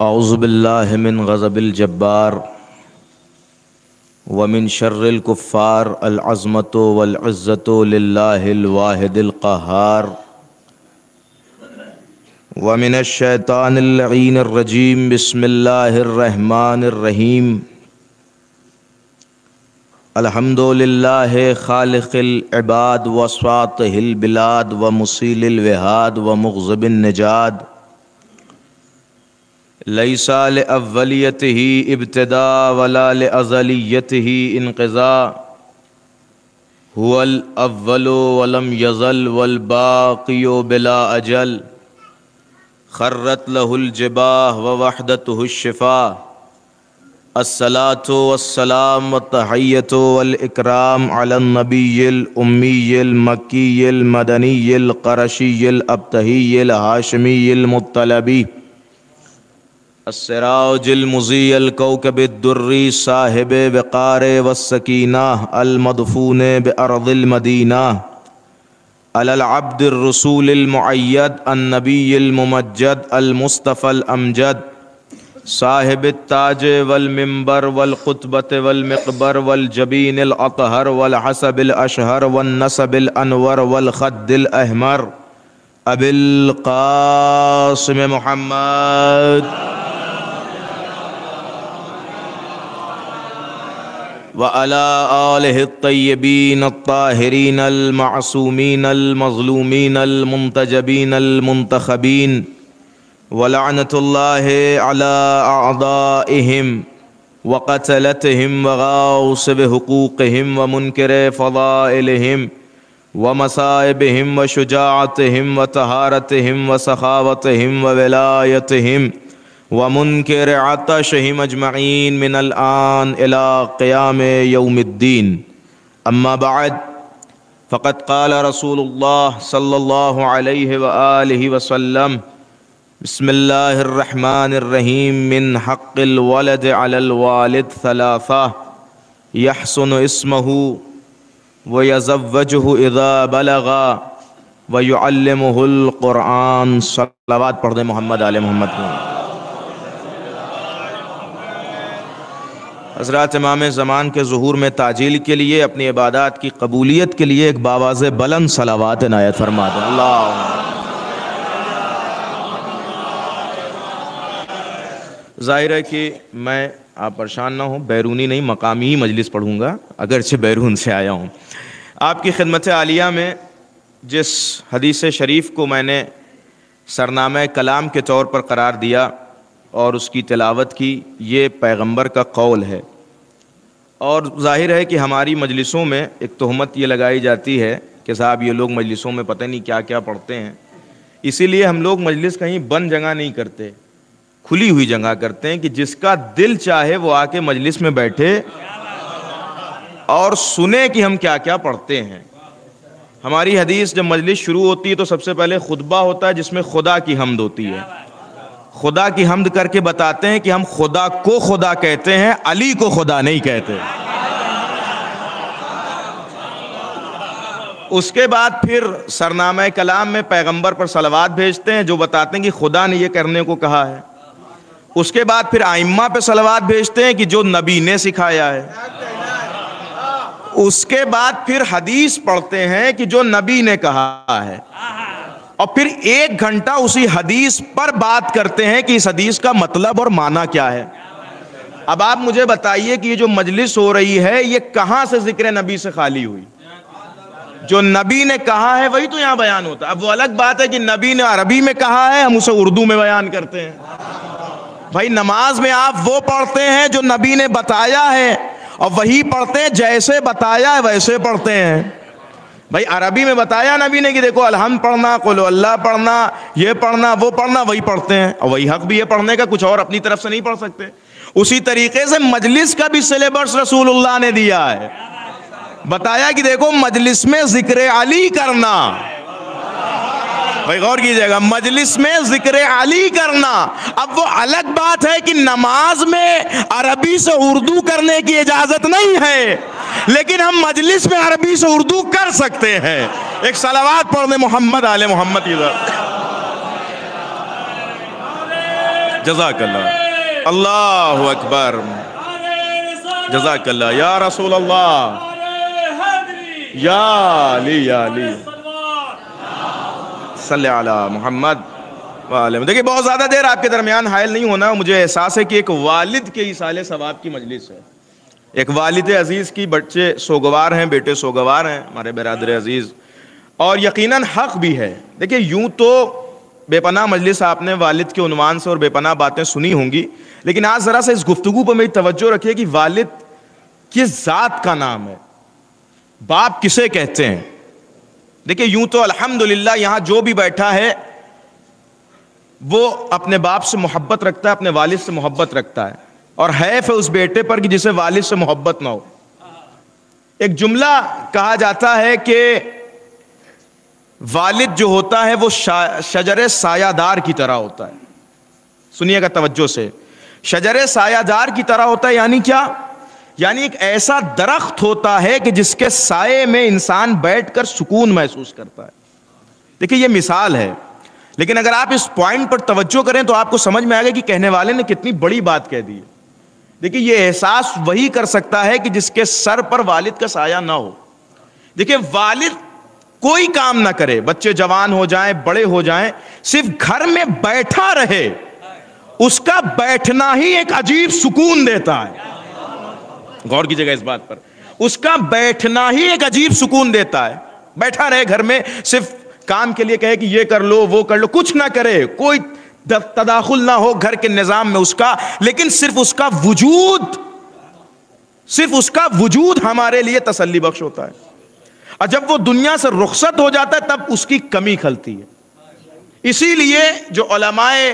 अउज़बिल्लिन गज़बिलजब्बार वमिन शर्रकुफ़ार अलअज़मत वलज़्ज़त लाहिलवाहिदिलक़हार वमिन शैतानरजीम बसमिल्लाहिर्रहमानिर्रहीम अल्हम्दुलिल्लाह खालिक़िल वसातिल बिलाद व मुसीलिल वहाद व मुग़ज़बिन निजाद लईसाल अव्वलियत ही इब्तदा वलाल अज़लियत ही इनक़ा हुअल अव्वलो वलम यज़ल वल बाक़ियो बिला अजल। खर्रत लहुल जबाह व वहदत हुशिफ़ा अस्सलातो वस्सलाम व तहैयत वल इकराम अलनबील उम्मील मक्कील मदनील क़रशील अबतहील हाशमील मुत्तलबी असराजिलमुज़ील कौकबुर्री साहिब वक़ार वसकीना अलमदफ़ून बरदिलमदीना अलअब्दरसूलमैद अन्नबीमजद अलमुस्तफ़ल अमजद साहिब ताज वलमबर वलख़ुतबत वलमकबर वलजबीन अतहर वलहसबिल अशहर वनसबिल अनवर वलख़दिल अहमर अबिल क़ासिम मोहम्मद व अलातबीन ताहरीन अलमासूमीन अलमज़लूमीन अलमुंतजबीन अलमुंतखबीन वलानतल्लाम वक़तलतहम वगासब हकूक़म व मुनकर फ़लाम व मसाइबहम व शुजातहम व तहारतहम व सखावतहम व वलायतहम व मुनकर आतशहिम अजमैन मिनलान अला क़याम यौमद्दीन अम्मा बाद फ़क़त क़ाल अलैहि वआलिहि वसल्लम बिस्मिल्लाहिर्रहमानिर्रहीम मिन हक़्क़िल वलद अलल वालिद सलासा यहसुन इस्महु व यज़व्वजुहु इज़ा बलगा व युअल्लिमुहुल क़ुरआन सल्लवात पढ़ दे मोहम्मद आले मोहम्मद हज़रत इमाम ज़मान के जहूर में ताजील के लिए, अपनी इबादत की कबूलियत के लिए एक बावाज बुलंद सलावात नायत फरमा दें। अल्लाह। ज़ाहिर है कि मैं आप परेशान ना हो, बैरूनी नहीं, मकामी ही मजलिस पढ़ूँगा, अगरचे बैरून से आया हूँ। आपकी खिदमत आलिया में, जिस हदीस शरीफ को मैंने सरनामा कलाम के तौर पर करार दिया और उसकी तिलावत की, ये पैगंबर का कौल है। और ज़ाहिर है कि हमारी मजलिसों में एक तहमत ये लगाई जाती है कि साहब, ये लोग मजलिसों में पता नहीं क्या क्या पढ़ते हैं। इसीलिए हम लोग मजलिस कहीं बंद जगह नहीं करते, खुली हुई जगह करते हैं कि जिसका दिल चाहे वो आके मजलिस में बैठे और सुने कि हम क्या क्या पढ़ते हैं। हमारी हदीस जब मजलिस शुरू होती है तो सबसे पहले खुतबा होता है जिसमें खुदा की हमद होती है। खुदा की हमद करके बताते हैं कि हम खुदा को खुदा कहते हैं, अली को खुदा नहीं कहते। उसके बाद फिर सरनामा कलाम में पैगंबर पर सलवात भेजते हैं, जो बताते हैं कि खुदा ने यह करने को कहा है। उसके बाद फिर आइम्मा पे सलवात भेजते हैं कि जो नबी ने सिखाया है। उसके बाद फिर हदीस पढ़ते हैं कि जो नबी ने कहा है। और फिर एक घंटा उसी हदीस पर बात करते हैं कि इस हदीस का मतलब और माना क्या है। अब आप मुझे बताइए कि ये जो मजलिस हो रही है, ये कहाँ से ज़िक्र नबी से खाली हुई? जो नबी ने कहा है, वही तो यहाँ बयान होता है। अब वो अलग बात है कि नबी ने अरबी में कहा है, हम उसे उर्दू में बयान करते हैं। भाई, नमाज़ में आप वो पढ़ते हैं जो नबी ने बताया है, और वही पढ़ते हैं जैसे बताया है, वैसे पढ़ते हैं। भाई, अरबी में बताया नबी ने कि देखो, अलहम पढ़ना, कोलो अल्लाह पढ़ना, ये पढ़ना, वो पढ़ना, वही पढ़ते हैं। और वही हक भी ये पढ़ने का, कुछ और अपनी तरफ़ से नहीं पढ़ सकते। उसी तरीके से मजलिस का भी सिलेबस रसूलुल्लाह ने दिया है। बताया कि देखो, मजलिस में ज़िक्र अली करना भाई गौर कीजिएगा, मजलिस में ज़िक्र अली करना। अब वो अलग बात है कि नमाज़ में अरबी से उर्दू करने की इजाज़त नहीं है, लेकिन हम मजलिस में अरबी से उर्दू कर सकते हैं। एक सलावात पढ़ने मोहम्मद, आले मोहम्मद इधर जजाकल्ला अल्लाह अकबर। जजाकल्ला या रसूल अल्लाह या अली या अली। अला मोहम्मद वाले देखिए, बहुत ज़्यादा देर आपके दरमियान हायल नहीं होना। मुझे एहसास है कि एक वालिद के इसाले सवाब की मजलिस है। एक वालिद अज़ीज़ की बच्चे सोगवार हैं, बेटे सोगवार हैं, हमारे बरदर अज़ीज़। और यकीनन हक भी है। देखिए, यूँ तो बेपना मजलिस आपने वालिद के उनवान से और बेपना बातें सुनी होंगी, लेकिन आज ज़रा सा इस गुफ्तु पर मेरी तवज्जो रखिए कि वालिद किस ज़ात का नाम है। बाप किसे कहते हैं? देखिए, यूँ तो अल्हम्दुलिल्लाह यहाँ जो भी बैठा है, वो अपने बाप से मोहब्बत रखता है, अपने वालिद से मोहब्बत रखता है। और हैफ है उस बेटे पर कि जिसे वालिद से मोहब्बत ना हो। एक जुमला कहा जाता है कि वालिद जो होता है, वो शजर सायादार की तरह होता है। सुनिएगा तवज्जो से। शजर सायादार की तरह होता है, यानी क्या? यानी एक ऐसा दरख्त होता है कि जिसके साय में इंसान बैठकर सुकून महसूस करता है। देखिए, ये मिसाल है। लेकिन अगर आप इस पॉइंट पर तवज्जो करें तो आपको समझ में आएगा कि कहने वाले ने कितनी बड़ी बात कह दी है। देखिए, ये एहसास वही कर सकता है कि जिसके सर पर वालिद का साया ना हो। देखिए, वालिद कोई काम ना करे। बच्चे जवान हो जाएँ, बड़े हो जाएँ, सिर्फ़ घर में बैठा रहे, उसका बैठना ही एक अजीब सुकून देता है। गौर कीजिएगा इस बात पर। उसका बैठना ही एक अजीब सुकून देता है। बैठा रहे घर में, सिर्फ़ काम के लिए कहे कि ये कर लो, वो कर लो, कुछ ना करे। कोई तदाखुल ना हो घर के निज़ाम में उसका, लेकिन सिर्फ़ उसका वजूद, सिर्फ़ उसका वजूद हमारे लिए तसल्ली बख्श होता है। और जब वो दुनिया से रुखसत हो जाता है, तब उसकी कमी खलती है। इसीलिए जो ओलमाए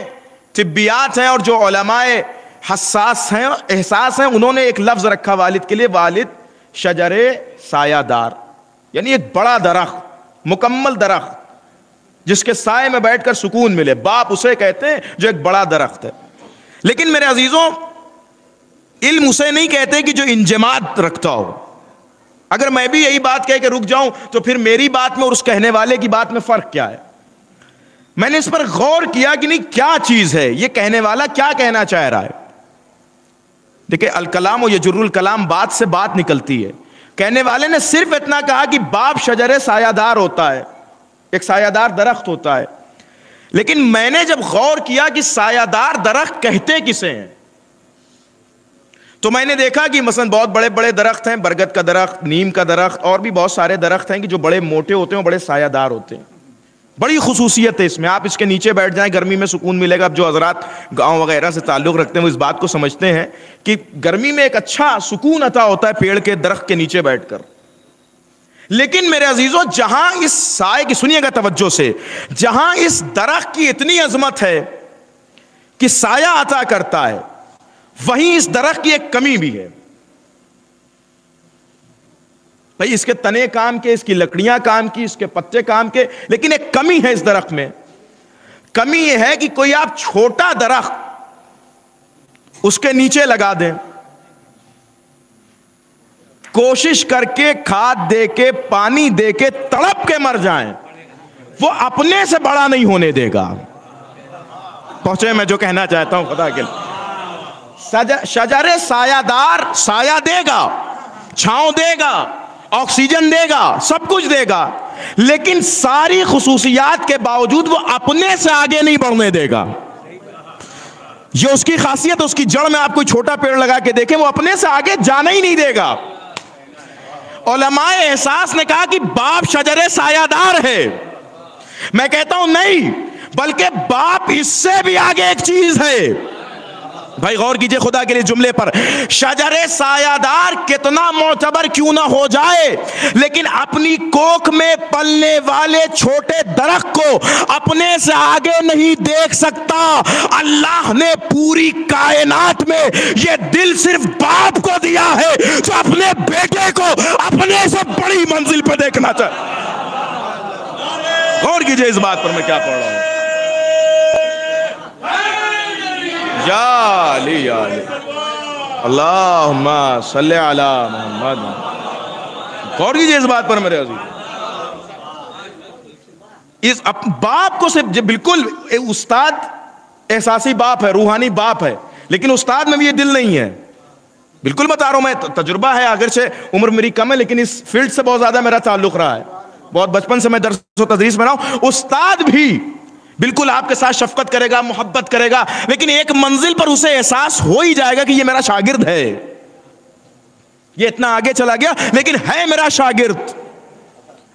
तिब्बियात हैं और जो ओलमाए हसास हैं, एहसास हैं, उन्होंने एक लफ्ज रखा वालिद के लिए, वालिद शजर सायादार। यानी एक बड़ा दरख्त, मुकम्मल दरख्त, जिसके साय में बैठकर सुकून मिले। बाप उसे कहते हैं जो एक बड़ा दरख्त है। लेकिन मेरे अजीजों, इल्म उसे नहीं कहते कि जो इंजमात रखता हो। अगर मैं भी यही बात कह के रुक जाऊँ तो फिर मेरी बात में और उस कहने वाले की बात में फ़र्क क्या है? मैंने इस पर गौर किया कि नहीं, क्या चीज़ है? ये कहने वाला क्या कहना चाह रहा है? देखिए, अल कलाम और यजुरुल कलाम बात से बात निकलती है। कहने वाले ने सिर्फ़ इतना कहा कि बाप शजर सायादार होता है, एक सायादार दरख्त होता है। लेकिन मैंने जब गौर किया कि सायादार दरख्त कहते किसे हैं तो मैंने देखा कि मसलन बहुत बड़े बड़े दरख्त हैं, बरगद का दरख्त, नीम का दरख्त, और भी बहुत सारे दरख्त हैं कि जो बड़े मोटे होते हैं और बड़े सायादार होते हैं। बड़ी खसूसियत है इसमें। आप इसके नीचे बैठ जाएँ, गर्मी में सुकून मिलेगा। अब जो हजरात, गाँव वगैरह से ताल्लुक़ रखते हैं, वो इस बात को समझते हैं कि गर्मी में एक अच्छा सुकून अता होता है पेड़ के दरख्त के नीचे बैठकर। लेकिन मेरे अजीजों, जहाँ इस साय की, सुनिएगा तवज्जो से, जहाँ इस दरख्त की इतनी अजमत है कि साया अता करता है, वहीं इस दरख्त की एक कमी भी है। भाई, इसके तने काम के, इसकी लकड़ियाँ काम की, इसके पत्ते काम के, लेकिन एक कमी है इस दरख्त में। कमी यह है कि कोई आप छोटा दरख्त उसके नीचे लगा दें। कोशिश करके खाद दे के पानी दे के तड़प के मर जाएँ। वो अपने से बड़ा नहीं होने देगा। पहुँचे मैं जो कहना चाहता हूँ खुदा के शजरे सायादार, साया देगा, छांव देगा। ऑक्सीजन देगा, सब कुछ देगा, लेकिन सारी खसूसियात के बावजूद वो अपने से आगे नहीं बढ़ने देगा। ये उसकी खासियत, उसकी जड़ में आप कोई छोटा पेड़ लगा के देखें, वो अपने से आगे जाना ही नहीं देगा। ओलमाए एहसास ने कहा कि बाप शजरे सायादार है। मैं कहता हूँ, नहीं, बल्कि बाप इससे भी आगे एक चीज़ है। भाई गौर कीजिए खुदा के लिए जुमले पर। शजर सायादार, कितना मोतबर क्यों ना हो जाए? लेकिन अपनी कोख में पलने वाले छोटे दरख को अपने से आगे नहीं देख सकता। अल्लाह ने पूरी कायनात में ये दिल सिर्फ़ बाप को दिया है, जो अपने बेटे को अपने से बड़ी मंजिल पर देखना चाहे। गौर कीजिए इस बात पर मैं क्या पढ़ रहा हूँ। गौर कीजिए इस बात पर मेरे अज़ीज़। इस बाप को सिर्फ़ बिल्कुल उस्ताद, एहसासी बाप है, रूहानी बाप है, लेकिन उस्ताद में भी ये दिल नहीं है। बिल्कुल बता रहा हूँ मैं तजुर्बा है अगर से उम्र मेरी कम है, लेकिन इस फ़ील्ड से बहुत ज़्यादा मेरा ताल्लुक रहा है। बहुत बचपन से मैं दरस तदरीस में रहा हूँ। उस्ताद भी बिल्कुल आपके साथ शफकत करेगा, मोहब्बत करेगा, लेकिन एक मंजिल पर उसे एहसास हो ही जाएगा कि ये मेरा शागिर्द है। ये इतना आगे चला गया, लेकिन है मेरा शागिर्द।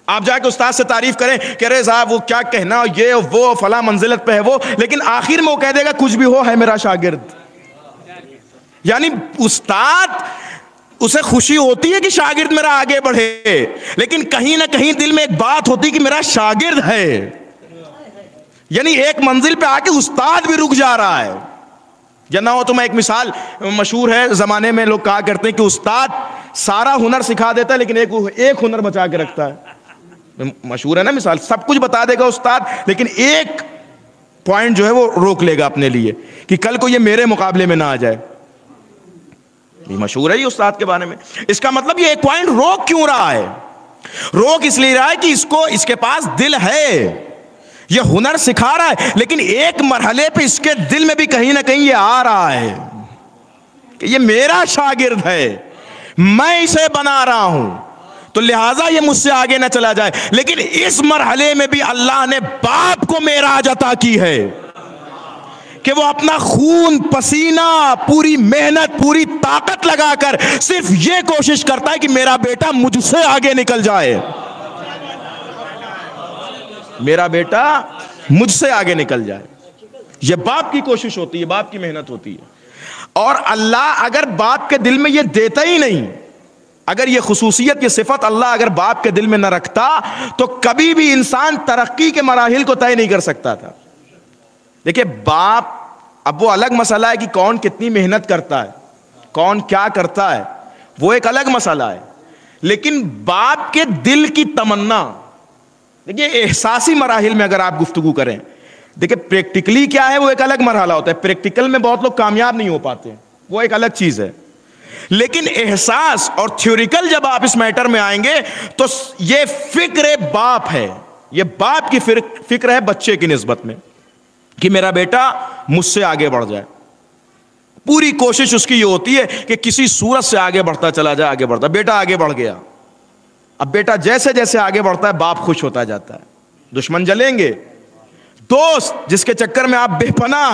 आप जाके उस्ताद से तारीफ़ करें कह रहे साहब, वो क्या कहना, ये वो, फला मंजिलत पे है वो, लेकिन आखिर में वो कह देगा, कुछ भी हो, है मेरा शागिर्द। यानी उस्ताद, उसे खुशी होती है कि शागिर्द मेरा आगे बढ़े, लेकिन कहीं ना कहीं दिल में एक बात होती कि मेरा शागिर्द है। यानी एक मंजिल पे आके उस्ताद भी रुक जा रहा है। या ना हो तो मैं एक मिसाल, मशहूर है, जमाने में लोग कहा करते हैं कि उस्ताद सारा हुनर सिखा देता है, लेकिन एक एक हुनर बचा के रखता है। मशहूर है ना मिसाल, सब कुछ बता देगा उस्ताद, लेकिन एक पॉइंट जो है वो रोक लेगा अपने लिए, कि कल को ये मेरे मुकाबले में ना आ जाए। मशहूर है ये उस्ताद के बारे में। इसका मतलब ये एक पॉइंट रोक क्यों रहा है? रोक इसलिए रहा है कि इसको, इसके पास दिल है। ये हुनर सिखा रहा है, लेकिन एक मरहले पे इसके दिल में भी कहीं ना कहीं ये आ रहा है कि ये मेरा शागिर्द है, मैं इसे बना रहा हूँ। तो लिहाजा ये मुझसे आगे ना चला जाए, लेकिन इस मरहले में भी अल्लाह ने बाप को मेरा जता की है कि वो अपना खून, पसीना, पूरी मेहनत, पूरी ताकत लगाकर सिर्फ़ ये कोशिश करता है कि मेरा बेटा मुझसे आगे निकल जाए। मेरा बेटा मुझसे आगे निकल जाए। यह बाप की कोशिश होती है, बाप की मेहनत होती है। और अल्लाह अगर बाप के दिल में यह देता ही नहीं, अगर यह खसूसियत यह सिफत अल्लाह अगर बाप के दिल में ना रखता तो कभी भी इंसान तरक्की के मराहल को तय नहीं कर सकता था। देखिए, बाप, अब वो अलग मसला है कि कौन कितनी मेहनत करता है, कौन क्या करता है, वो एक अलग मसला है। लेकिन बाप के दिल की तमन्ना देखिए, एहसासी मराहल में अगर आप गुफ्तगु करें, देखिए, प्रैक्टिकली क्या है, वो एक अलग मरहला होता है। प्रैक्टिकल में बहुत लोग कामयाब नहीं हो पाते वो एक अलग चीज़ है। लेकिन एहसास और थ्योरिकल जब आप इस मैटर में आएँगे तो ये फ़िक्र बाप है, ये बाप की फ़िक्र है बच्चे की नस्बत में, कि मेरा बेटा मुझसे आगे बढ़ जाए। पूरी कोशिश उसकी ये होती है कि किसी सूरत से आगे बढ़ता चला जाए, आगे बढ़ता। बेटा आगे बढ़ गया। अब बेटा जैसे जैसे आगे बढ़ता है, बाप खुश होता जाता है। दुश्मन जलेंगे। दोस्त जिसके चक्कर में आप बेपना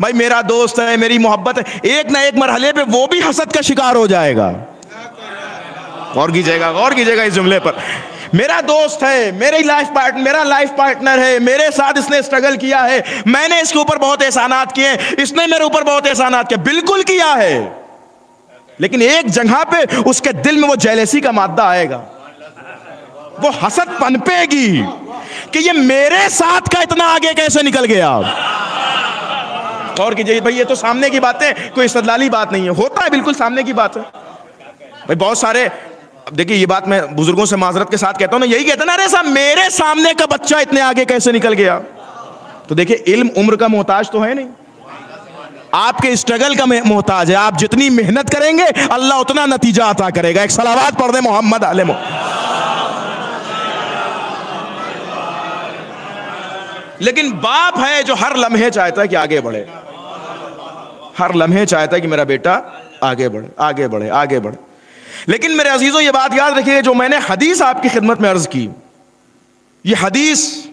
भाई मेरा दोस्त है, मेरी मोहब्बत है, एक ना एक मरहले पे वो भी हसद का शिकार हो जाएगा। गौर कीजिएगा गौर कीजिएगा इस जुमले पर। मेरा दोस्त है, मेरी लाइफ पार्टनर मेरा लाइफ पार्टनर है, मेरे साथ इसने स्ट्रगल किया है, मैंने इसके ऊपर बहुत एहसानात किए इसने मेरे ऊपर बहुत एहसानात किए, बिल्कुल किया है। लेकिन एक जगह पे उसके दिल में वो जैलेसी का मादा आएगा। वो हसद पनपेगी कि ये मेरे साथ का इतना आगे कैसे निकल गया? और कीजिए, भाई, ये तो सामने की बात है कोई सदलाली बात नहीं है। होता है, बिल्कुल सामने की बात है। भाई, बहुत सारे देखिए, ये बात मैं बुज़ुर्गों से माजरत के साथ कहता हूँ ना यही कहता ना, अरे साहब, मेरे सामने का बच्चा इतने आगे कैसे निकल गया? तो देखिए, इल्म उम्र का मोहताज तो है नहीं। आपके स्ट्रगल का मोहताज है। आप जितनी मेहनत करेंगे, अल्लाह उतना नतीजा अता करेगा। एक सलावात पढ़ दे मोहम्मद आलम लेकिन बाप है जो हर लम्हे चाहता है कि आगे बढ़े। हर लम्हे चाहता है कि मेरा बेटा आगे बढ़े आगे बढ़े आगे बढ़े। लेकिन मेरे अजीजों, ये बात याद रखिए, जो मैंने हदीस आपकी खिदमत में अर्ज़ की, ये हदीस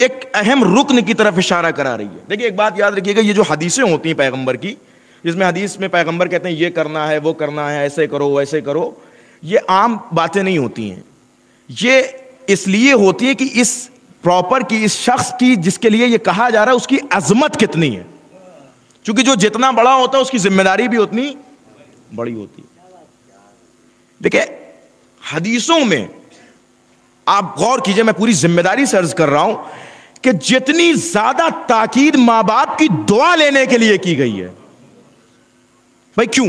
एक अहम रुकन की तरफ़ इशारा करा रही है। देखिए, एक बात याद रखिएगा ये जो हदीसें होती हैं पैगंबर की, जिसमें हदीस में पैगंबर कहते हैं, ये करना है, वो करना है, ऐसे करो, वैसे करो, ये आम बातें नहीं होती हैं। ये इसलिए होती है कि इस प्रॉपर की इस शख्स की जिसके लिए ये कहा जा रहा है, उसकी अजमत कितनी है? क्योंकि जो जितना बड़ा होता है, उसकी ज़िम्मेदारी भी उतनी बड़ी होती है। देखिए, हदीसों में आप गौर कीजिए, मैं पूरी ज़िम्मेदारी से अर्ज़ कर रहा हूँ कि जितनी ज़्यादा ताकीद माँ बाप की दुआ लेने के लिए की गई है। भाई, क्यों?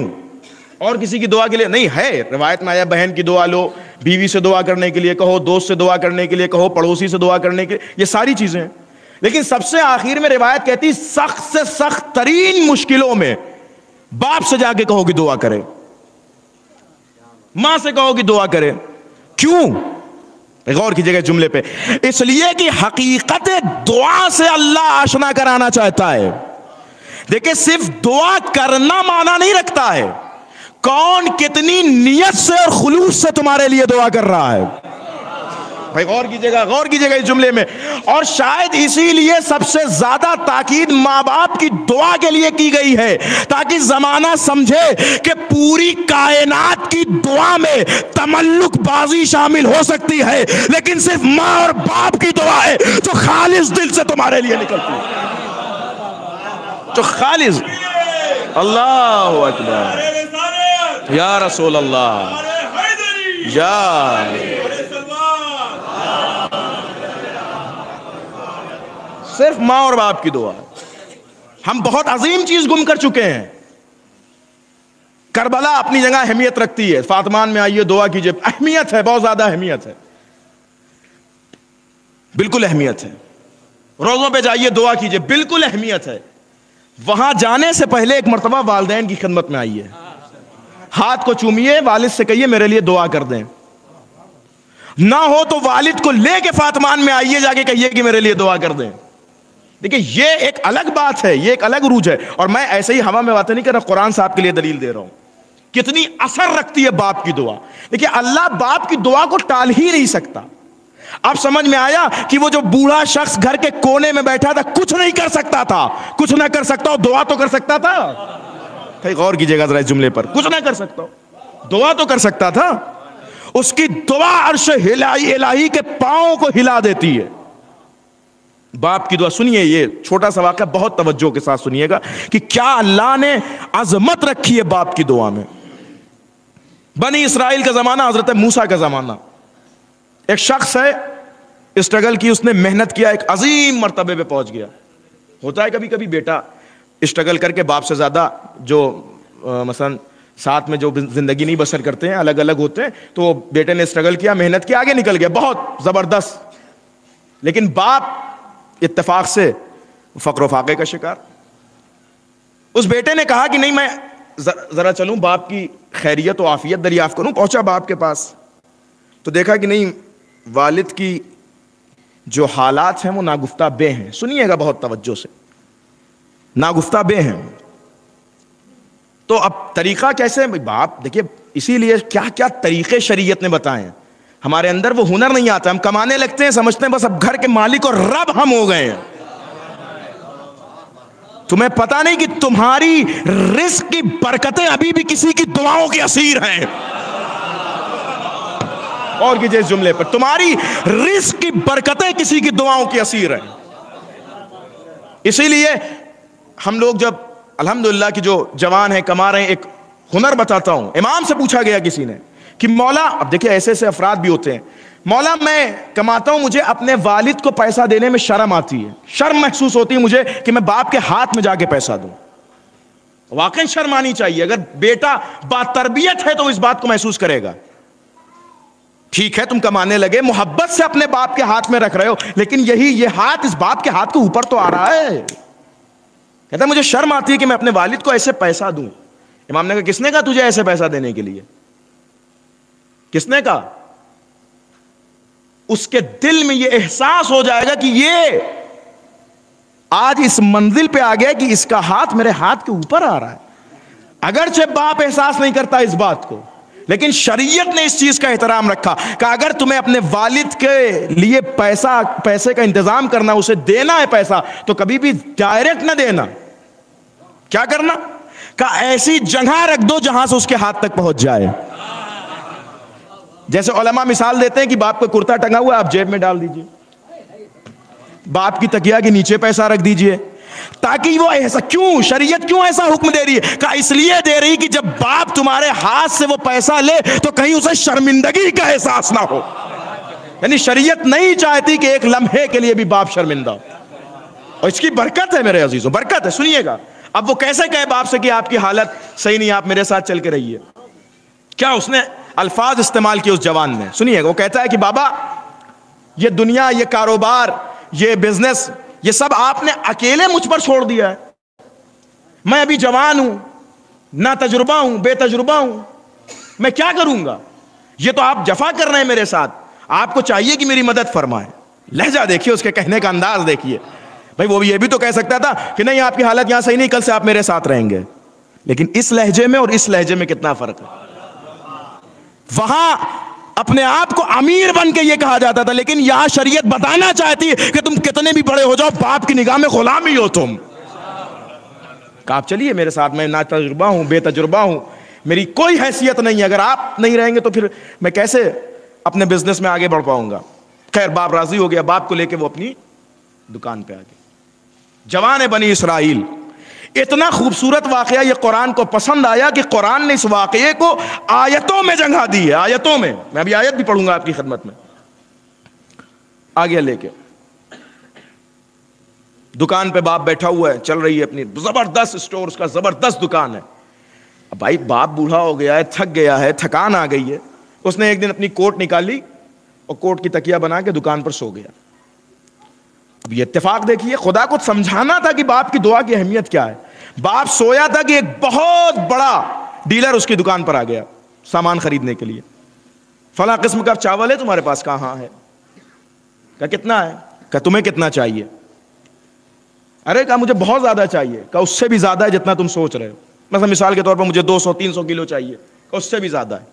और किसी की दुआ के लिए नहीं है। रिवायत में आया, बहन की दुआ लो, बीवी से दुआ करने के लिए कहो, दोस्त से दुआ करने के लिए कहो, पड़ोसी से दुआ करने के लिए, ये सारी चीज़ें हैं। लेकिन सबसे आखिर में रिवायत कहती सख्त से सख्त तरीन मुश्किलों में बाप से जाके कहो कि दुआ करे। माँ से कहो कि दुआ करे। क्यों? गौर कीजिएगा जुमले पे। इसलिए कि हकीकत दुआ से अल्लाह आशना कराना चाहता है। देखिए, सिर्फ़ दुआ करना माना नहीं रखता है। कौन कितनी नियत से और खुलूस से तुम्हारे लिए दुआ कर रहा है? भाई, गौर कीजिएगा गौर कीजिएगा इस जुमले में। और शायद इसीलिए सबसे ज़्यादा ताकीद माँ बाप की दुआ के लिए की गई है, ताकि जमाना समझे कि पूरी कायनात की दुआ में तमल्लुक बाजी शामिल हो सकती है। लेकिन सिर्फ़ माँ और बाप की दुआ है, जो खालिश दिल से तुम्हारे लिए निकलती है। जो खालिश। अल्लाह अकबर। या रसूल अल्लाह। या सिर्फ़ माँ और बाप की दुआ। हम बहुत अजीम चीज़ गुम कर चुके हैं। करबला अपनी जगह अहमियत रखती है। फातमान में आइए, दुआ कीजिए। अहमियत है, बहुत ज़्यादा अहमियत है। बिल्कुल अहमियत है। रोजों पे जाइए, दुआ कीजिए। बिल्कुल अहमियत है। वहाँ जाने से पहले एक मरतबा वालदेन की खिदमत में आइए। हाथ को चूमिए, वालिद से कहिए, मेरे लिए दुआ कर दें। ना हो तो वालिद को लेके फातमान में आइए, जाके कहिए कि मेरे लिए दुआ कर दें। देखिए, ये एक अलग बात है, ये एक अलग रूज है। और मैं ऐसे ही हवा में बातें नहीं कर रहा, कुरान साहब के लिए दलील दे रहा हूँ। कितनी असर रखती है बाप की दुआ। देखिए, अल्लाह बाप की दुआ को टाल ही नहीं सकता। अब समझ में आया कि वो जो बूढ़ा शख्स घर के कोने में बैठा था, कुछ नहीं कर सकता था। कुछ ना कर सकता दुआ तो कर सकता था। कहीं गौर कीजिएगा जरा इस जुमले पर। कुछ ना कर सकता दुआ तो कर सकता था। उसकी दुआ अर्श हिलाई, इलाही के पाँव को हिला देती है। बाप की दुआ, सुनिए ये छोटा सा वाक्य, बहुत तवज्जो के साथ सुनिएगा कि क्या अल्लाह ने अजमत रखी है बाप की दुआ में? बनी इसराइल का जमाना, हज़रत मूसा का जमाना। एक शख्स है, स्ट्रगल की उसने मेहनत किया, एक अजीम मरतबे पे पहुँच गया। होता है कभी कभी बेटा स्ट्रगल करके बाप से ज़्यादा जो मसलन साथ में जो ज़िंदगी नहीं बसर करते हैं अलग अलग होते हैं तो बेटे ने स्ट्रगल किया, मेहनत किया आगे निकल गया, बहुत ज़बरदस्त। लेकिन बाप इत्तेफाक से फ़क्र फाके का शिकार। उस बेटे ने कहा कि नहीं, मैं ज़रा चलूँ, बाप की खैरियत और आफियत दरियाफ्त करूँ, पहुँचा बाप के पास। तो देखा कि नहीं, वालिद की जो हालात हैं, वो नागुफ्ता बे हैं। सुनिएगा बहुत तवज्जो से। नागुफ्ता बे हैं। तो अब तरीका कैसे बाप, देखिए, इसीलिए क्या क्या तरीके शरीयत ने बताए हैं। हमारे अंदर वो हुनर नहीं आता, हम कमाने लगते हैं, समझते हैं, बस अब घर के मालिक और रब हम हो गए हैं। तुम्हें पता नहीं कि तुम्हारी रिस्क की बरकतें अभी भी किसी की दुआओं के असीर हैं। और कीजिए इस जुमले पर, तुम्हारी रिस्क की बरकतें किसी की दुआओं की असीर हैं। इसीलिए हम लोग जब, अल्हम्दुलिल्लाह की जो जवान है, कमा रहे हैं, एक हुनर बताता हूँ। इमाम से पूछा गया किसी ने कि, मौला, अब देखिए ऐसे ऐसे अफराद भी होते हैं। मौला, मैं कमाता हूँ, मुझे अपने वालिद को पैसा देने में शर्म आती है। शर्म महसूस होती है मुझे कि मैं बाप के हाथ में जाके पैसा दूँ। वाकई शर्म आनी चाहिए। अगर बेटा बातरबियत है तो इस बात को महसूस करेगा। ठीक है, तुम कमाने लगे, मोहब्बत से अपने बाप के हाथ में रख रहे हो, लेकिन यही, ये हाथ इस बाप के हाथ के ऊपर तो आ रहा है। कहता मुझे शर्म आती है कि मैं अपने वालिद को ऐसे पैसा दूँ। इमाम ने कहा, किसने कहा तुझे ऐसे पैसा देने के लिए? किसने कहा? उसके दिल में यह एहसास हो जाएगा कि ये आज इस मंजिल पे आ गया कि इसका हाथ मेरे हाथ के ऊपर आ रहा है। अगर अगरचे बाप एहसास नहीं करता इस बात को। लेकिन शरीयत ने इस चीज़ का एहतराम रखा कि अगर तुम्हें अपने वालिद के लिए पैसा, पैसे का इंतज़ाम करना, उसे देना है पैसा तो कभी भी डायरेक्ट ना देना। क्या करना? का ऐसी जगह रख दो जहाँ से उसके हाथ तक पहुँच जाए। जैसे ओलमा मिसाल देते हैं कि बाप का कुर्ता टंगा हुआ, आप जेब में डाल दीजिए। बाप की तकिया के नीचे पैसा रख दीजिए। ताकि वो ऐसा क्यों, शरीयत क्यों ऐसा हुक्म दे रही है? इसलिए दे रही कि जब बाप तुम्हारे हाथ से वो पैसा ले तो कहीं उसे शर्मिंदगी का एहसास ना हो। यानी शरीयत नहीं चाहती कि एक लम्हे के लिए भी बाप शर्मिंदा और इसकी बरकत है मेरे अजीजों, बरकत है, सुनिएगा। अब वो कैसे कहे बाप से कि आपकी हालत सही नहीं, आप मेरे साथ चल के रहिए। क्या उसने अल्फाज इस्तेमाल किए उस जवान ने सुनिएगा, वो कहता है कि बाबा, ये दुनिया, ये कारोबार, ये बिज़नेस ये सब आपने अकेले मुझ पर छोड़ दिया है। मैं अभी जवान हूँ, ना तजुर्बा हूँ, बेतजुर्बा हूँ। मैं क्या करूँगा? ये तो आप जफा कर रहे हैं मेरे साथ। आपको चाहिए कि मेरी मदद फरमाए। लहजा देखिए उसके कहने का अंदाज देखिए। भाई वो ये भी तो कह सकता था कि नहीं, आपकी हालत यहाँ सही नहीं, कल से आप मेरे साथ रहेंगे। लेकिन इस लहजे में और इस लहजे में कितना फ़र्क है? वहाँ अपने आप को अमीर बन के ये कहा जाता था, लेकिन यहाँ शरीयत बताना चाहती है कि तुम कितने भी बड़े हो जाओ, बाप की निगाह में गुलामी हो तुम। आप चलिए मेरे साथ, मैं ना तजुर्बा हूँ, बेतजुर्बा हूँ, मेरी कोई हैसियत नहीं है। अगर आप नहीं रहेंगे तो फिर मैं कैसे अपने बिज़नेस में आगे बढ़ पाऊँगा? खैर, बाप राज़ी हो गया, बाप को लेके वो अपनी दुकान पे आ गए। जवान है बनी इसराइल। इतना खूबसूरत वाकया ये कुरान को पसंद आया कि कुरान ने इस वाकये को आयतों में जगह दी है, आयतों में। मैं अभी आयत भी पढ़ूँगा आपकी खिदमत में। आ गया लेके। दुकान पे बाप बैठा हुआ है, चल रही है अपनी ज़बरदस्त स्टोर उसका ज़बरदस्त दुकान है। भाई बाप बूढ़ा हो गया है, थक गया है, थकान आ गई है। उसने एक दिन अपनी कोट निकाली और कोट की तकिया बना के दुकान पर सो गया। अब ये इत्तेफाक देखिए, खुदा को समझाना था कि बाप की दुआ की अहमियत क्या है। बाप सोया था कि एक बहुत बड़ा डीलर उसकी दुकान पर आ गया सामान खरीदने के लिए। फला किस्म का चावल है, तुम्हारे पास कहा है? क्या कितना है? क्या तुम्हें कितना चाहिए? अरे, कहा, मुझे बहुत ज़्यादा चाहिए। कहा, उससे भी ज़्यादा है जितना तुम सोच रहे हो। मतलब मिसाल के तौर पर मुझे 200 300 किलो चाहिए। कहा, उससे भी ज़्यादा है।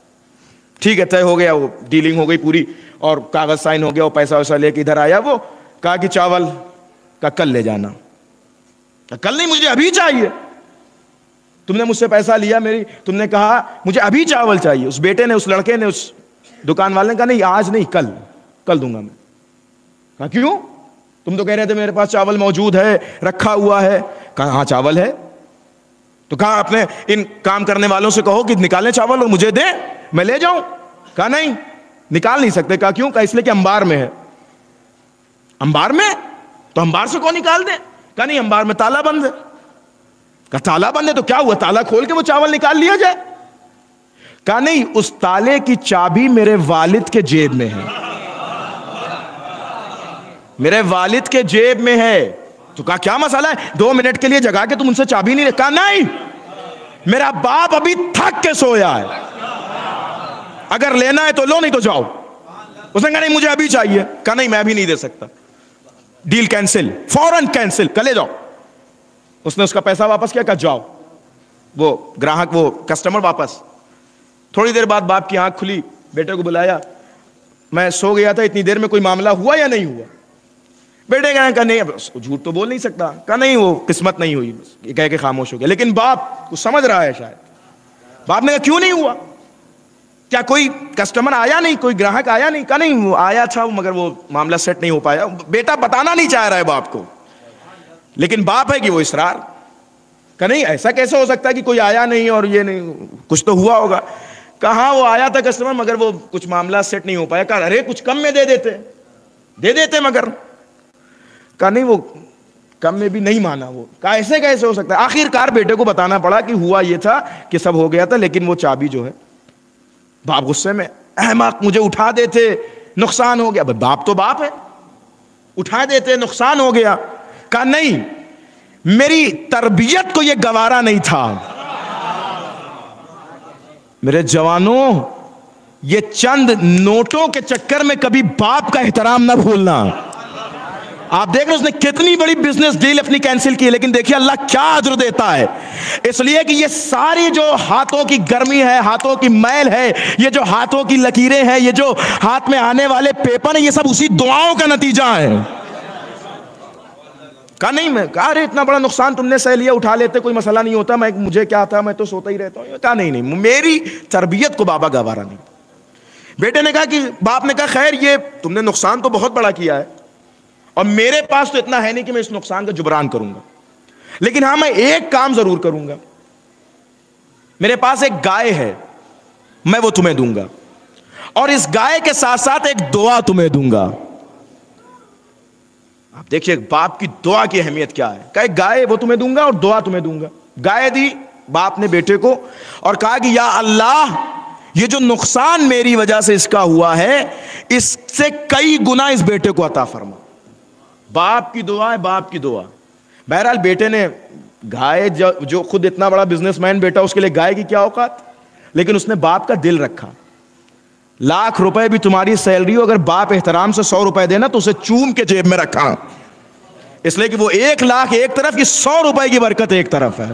ठीक है, तय हो गया, वो डीलिंग हो गई पूरी और कागज़ साइन हो गया, वो पैसा वैसा लेके इधर आया वो। कहा कि चावल का कल ले जाना। कल नहीं, मुझे अभी चाहिए। तुमने मुझसे पैसा लिया मेरी, तुमने कहा, मुझे अभी चावल चाहिए। उस बेटे ने, उस लड़के ने, उस दुकान वाले ने कहा, नहीं, आज नहीं, कल कल दूँगा मैं। कहा, क्यों? तुम तो कह रहे थे मेरे पास चावल मौजूद है, रखा हुआ है। कहा हाँ चावल है। तो कहा अपने इन काम करने वालों से कहो कि निकालें चावल और मुझे दे, मैं ले जाऊँ? कहा, नहीं, निकाल नहीं सकते। कहा, क्यों? कहा, इसलिए कि अंबार में है। अंबार में? तो अंबार से कौन निकाल दे? कहा, नहीं, अंबार में ताला बंद है। ताला बंद है तो क्या हुआ? ताला खोल के वो चावल निकाल लिया जाए। कहा, नहीं, उस ताले की चाबी मेरे वालिद के जेब में है। मेरे वालिद के जेब में है। तो कहा, क्या मसाला है? दो मिनट के लिए जगा के तुम उनसे चाबी नहीं कहा, नहीं, मेरा बाप अभी थक के सोया है। अगर लेना है तो लो, नहीं तो जाओ। उसने कहा, नहीं, मुझे अभी चाहिए। कहा, नहीं, मैं अभी नहीं दे सकता। डील कैंसिल फ़ौरन कैंसिल कले जाओ। उसने उसका पैसा वापस किया कहा जाओ। वो ग्राहक, वो कस्टमर वापस। थोड़ी देर बाद बाप की आँख खुली, बेटे को बुलाया। मैं सो गया था, इतनी देर में कोई मामला हुआ या नहीं हुआ? बेटे कहा कहा नहीं झूठ तो बोल नहीं सकता। कहा नहीं, वो किस्मत नहीं हुई कह के खामोश हो गया। लेकिन बाप कुछ समझ रहा है शायद। बाप ने कहा, क्यों नहीं हुआ? क्या कोई कस्टमर आया नहीं? कोई ग्राहक आया नहीं? कहा, नहीं, वो आया था मगर वो मामला सेट नहीं हो पाया। बेटा बताना नहीं चाह रहा है बाप को। लेकिन बाप है कि वो इसरार। कहा, नहीं, ऐसा कैसे हो सकता है कि कोई आया नहीं और ये नहीं? कुछ तो हुआ होगा। कहा, वो आया था कस्टमर मगर वो कुछ मामला सेट नहीं हो पाया। कहा, अरे, कुछ कम में दे देते। दे देते मगर। कहा, नहीं, वो कम में भी नहीं माना वो। कहा, ऐसे कैसे हो सकता है? आखिरकार बेटे को बताना पड़ा कि हुआ ये था कि सब हो गया था, लेकिन वो चाबी जो है बाप गुस्से में अहमक मुझे उठा देते, नुकसान हो गया। बाप तो बाप है। उठा देते, नुकसान हो गया। कहा, नहीं, मेरी तरबियत को यह गवारा नहीं था। मेरे जवानों, ये चंद नोटों के चक्कर में कभी बाप का एहतराम ना भूलना। आप देख रहे उसने कितनी बड़ी बिज़नेस डील अपनी कैंसिल की, लेकिन देखिए अल्लाह क्या अजर देता है। इसलिए कि ये सारी जो हाथों की गर्मी है, हाथों की मैल है, ये जो हाथों की लकीरें हैं, ये जो हाथ में आने वाले पेपर है, ये सब उसी दुआओं का नतीजा है। कहा, नहीं, मैं कहा, अरे, इतना बड़ा नुकसान तुमने सह लिया उठा लेते, कोई मसला नहीं होता, मैं मुझे क्या था, मैं तो सोता ही रहता हूँ। कहा, नहीं नहीं, मेरी तरबियत को बाबा गवारा नहीं। बेटे ने कहा कि, बाप ने कहा, खैर, ये तुमने नुकसान तो बहुत बड़ा किया है और मेरे पास तो इतना है नहीं कि मैं इस नुकसान का जुबरान करूँगा। लेकिन हाँ, मैं एक काम ज़रूर करूँगा। मेरे पास एक गाय है, मैं वो तुम्हें दूँगा। और इस गाय के साथ साथ एक दुआ तुम्हें दूँगा। आप देखिए बाप की दुआ की अहमियत क्या है? कहे, गाय, वो तुम्हें दूँगा और दुआ तुम्हें दूँगा। गाय दी बाप ने बेटे को और कहा कि, या अल्लाह, ये जो नुकसान मेरी वजह से इसका हुआ है, इससे कई गुना इस बेटे को अता फरमा। बाप की दुआ है बाप की दुआ। बहरहाल बेटे ने गाय जो, खुद इतना बड़ा बिजनेसमैन बेटा उसके लिए गाय की क्या औकात? लेकिन उसने बाप का दिल रखा। लाख रुपए भी तुम्हारी सैलरी हो अगर बाप एहतराम से सौ रुपए देना तो उसे चूम के जेब में रखा। इसलिए कि वो एक लाख एक तरफ़ की सौ रुपए की बरकत एक तरफ़ है।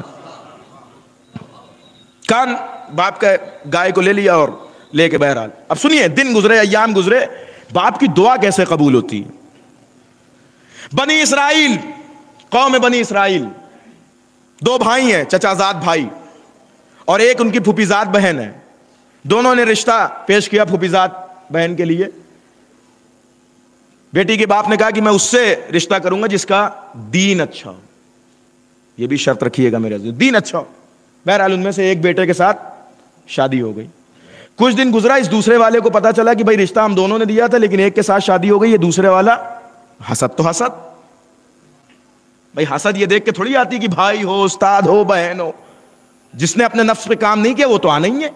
कान बाप का गाय को ले लिया और लेके बहरहाल। अब सुनिए दिन गुजरे अयाम गुजरे बाप की दुआ कैसे कबूल होती? है बनी इसराइल, कौम बनी इसराइल। दो भाई हैं, चचाजाद भाई, और एक उनकी फुफीजात बहन है। दोनों ने रिश्ता पेश किया फुफीजात बहन के लिए। बेटी के बाप ने कहा कि मैं उससे रिश्ता करूँगा जिसका दीन अच्छा हो। यह भी शर्त रखिएगा मेरे दीन अच्छा हो। बहरहाल उनमें से एक बेटे के साथ शादी हो गई। कुछ दिन गुजरा, इस दूसरे वाले को पता चला कि भाई रिश्ता हम दोनों ने दिया था, लेकिन एक के साथ शादी हो गई, ये दूसरे वाला हसद तो हसद भाई हसद ये देख के थोड़ी आती कि भाई हो, उस्ताद हो, बहन हो। जिसने अपने नफ्स पे काम नहीं किया, वो तो आना ही है।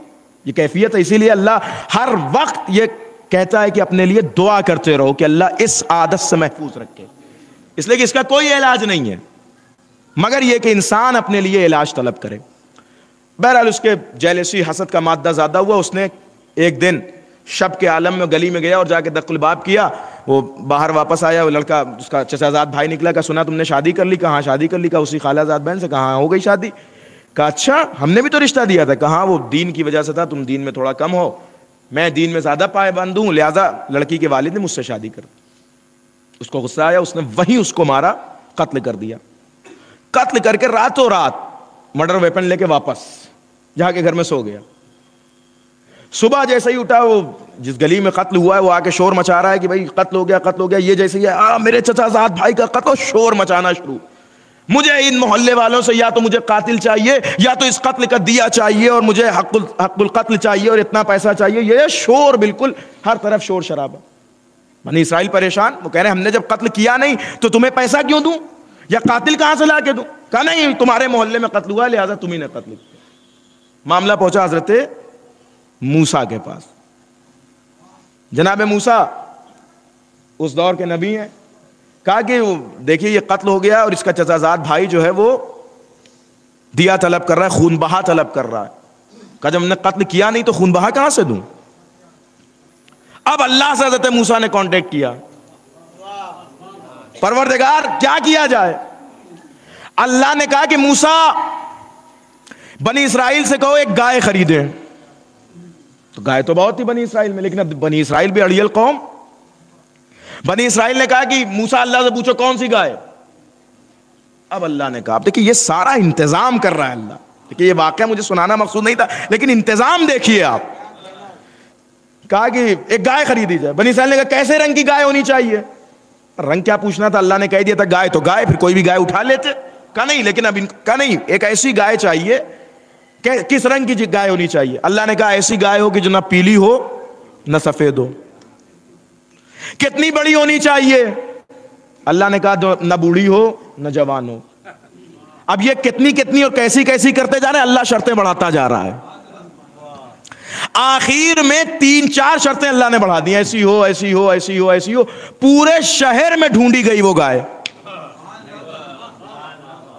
ये कैफियत है, इसीलिए अल्लाह हर वक्त ये कहता है कि अपने लिए दुआ करते रहो कि अल्लाह इस आदत से महफूज रखे। इसलिए कि इसका कोई इलाज नहीं है। मगर यह कि इंसान अपने लिए इलाज तलब करे। बहरहाल उसके जैलसी हसद का मादा ज़्यादा हुआ, उसने एक दिन शब के आलम में गली में गया और जाके दखलबाब किया। वो बाहर वापस आया, वो लड़का, उसका चचाजाद भाई निकला का सुना तुमने शादी कर ली? कहाँ शादी कर ली? कहा, उसी खालाजाद बहन से, कहाँ हो गई शादी? कहा अच्छा हमने भी तो रिश्ता दिया था। कहा वो दीन की वजह से था, तुम दीन में थोड़ा कम हो। मैं दीन में ज़्यादा पाएबंद हूँ, लिहाजा लड़की के वालिद ने मुझसे शादी कर उसको गुस्सा आया, उसने वहीं उसको मारा, कत्ल कर दिया। कत्ल करके रातों रात मर्डर वेपन लेके वापस, जाके घर में सो गया। सुबह जैसे ही उठा, वो जिस गली में कत्ल हुआ है, वो आके शोर मचा रहा है कि भाई, कत्ल हो गया, कत्ल हो गया, ये जैसे ही आ, मेरे चचा साथ भाई का कत्ल शोर मचाना शुरू। मुझे इन मोहल्ले वालों से या तो मुझे कातिल चाहिए, या तो इस कत्ल का दिया चाहिए, और मुझे हकुल हकुल कत्ल चाहिए, और इतना पैसा चाहिए, ये शोर बिल्कुल, हर तरफ़ शोर शराबा। बनी इसराइल परेशान, वो कह रहे हमने जब कत्ल किया नहीं तो तुम्हें पैसा क्यों दूँ? या कातिल कहाँ से ला के दूँ? कहा, नहीं, तुम्हारे मोहल्ले में कत्ल हुआ लिहाजा तुम्ही कत्ल किया। मामला पहुँचा हज़रत मूसा के पास। जनाब मूसा, उस दौर के नबी हैं। कहा कि देखिए, ये कत्ल हो गया और इसका चचाजाद भाई जो है वो दिया तलब कर रहा है खून बहा तलब कर रहा है। कहा, जब हमने कत्ल किया नहीं तो खून बहा कहाँ से दूँ? अब अल्लाह से हज़रत मूसा ने कांटेक्ट किया। परवरदिगार, क्या किया जाए? अल्लाह ने कहा कि, मूसा, बनी इसराइल से कहो, एक गाय खरीदे। तो गाय तो बहुत थी बनी इसराइल में, लेकिन अब बनी इसराइल भी अड़ियल कौम। बनी इसराइल ने कहा कि मूसा अल्लाह से पूछो, कौन सी गाय? अब अल्लाह ने कहा देखिए, ये सारा इंतज़ाम कर रहा है अल्लाह। देखिए, ये वाक्य मुझे सुनाना मकसूद नहीं था, लेकिन इंतज़ाम देखिए आप। कहा कि एक गाय खरीदी जाए। बनी इसराइल ने कहा, कैसे रंग की गाय होनी चाहिए? रंग क्या पूछना था? अल्लाह ने कह दिया था, गाय तो गाय, फिर कोई भी गाय उठा लेते। कहा नहीं, लेकिन अब कहा नहीं, एक ऐसी गाय चाहिए किस रंग की गाय होनी चाहिए? अल्लाह ने कहा, ऐसी गाय हो कि जो ना पीली हो, ना सफ़ेद हो। कितनी बड़ी होनी चाहिए? अल्लाह ने कहा ना बूढ़ी हो, ना जवान हो। अब ये कितनी कितनी और कैसी कैसी करते जा रहे हैं? अल्लाह शर्तें बढ़ाता जा रहा है। आखिर में तीन, चार शर्तें अल्लाह ने बढ़ा दी ऐसी हो ऐसी हो ऐसी हो ऐसी हो। पूरे शहर में ढूंढी गई वो गाय।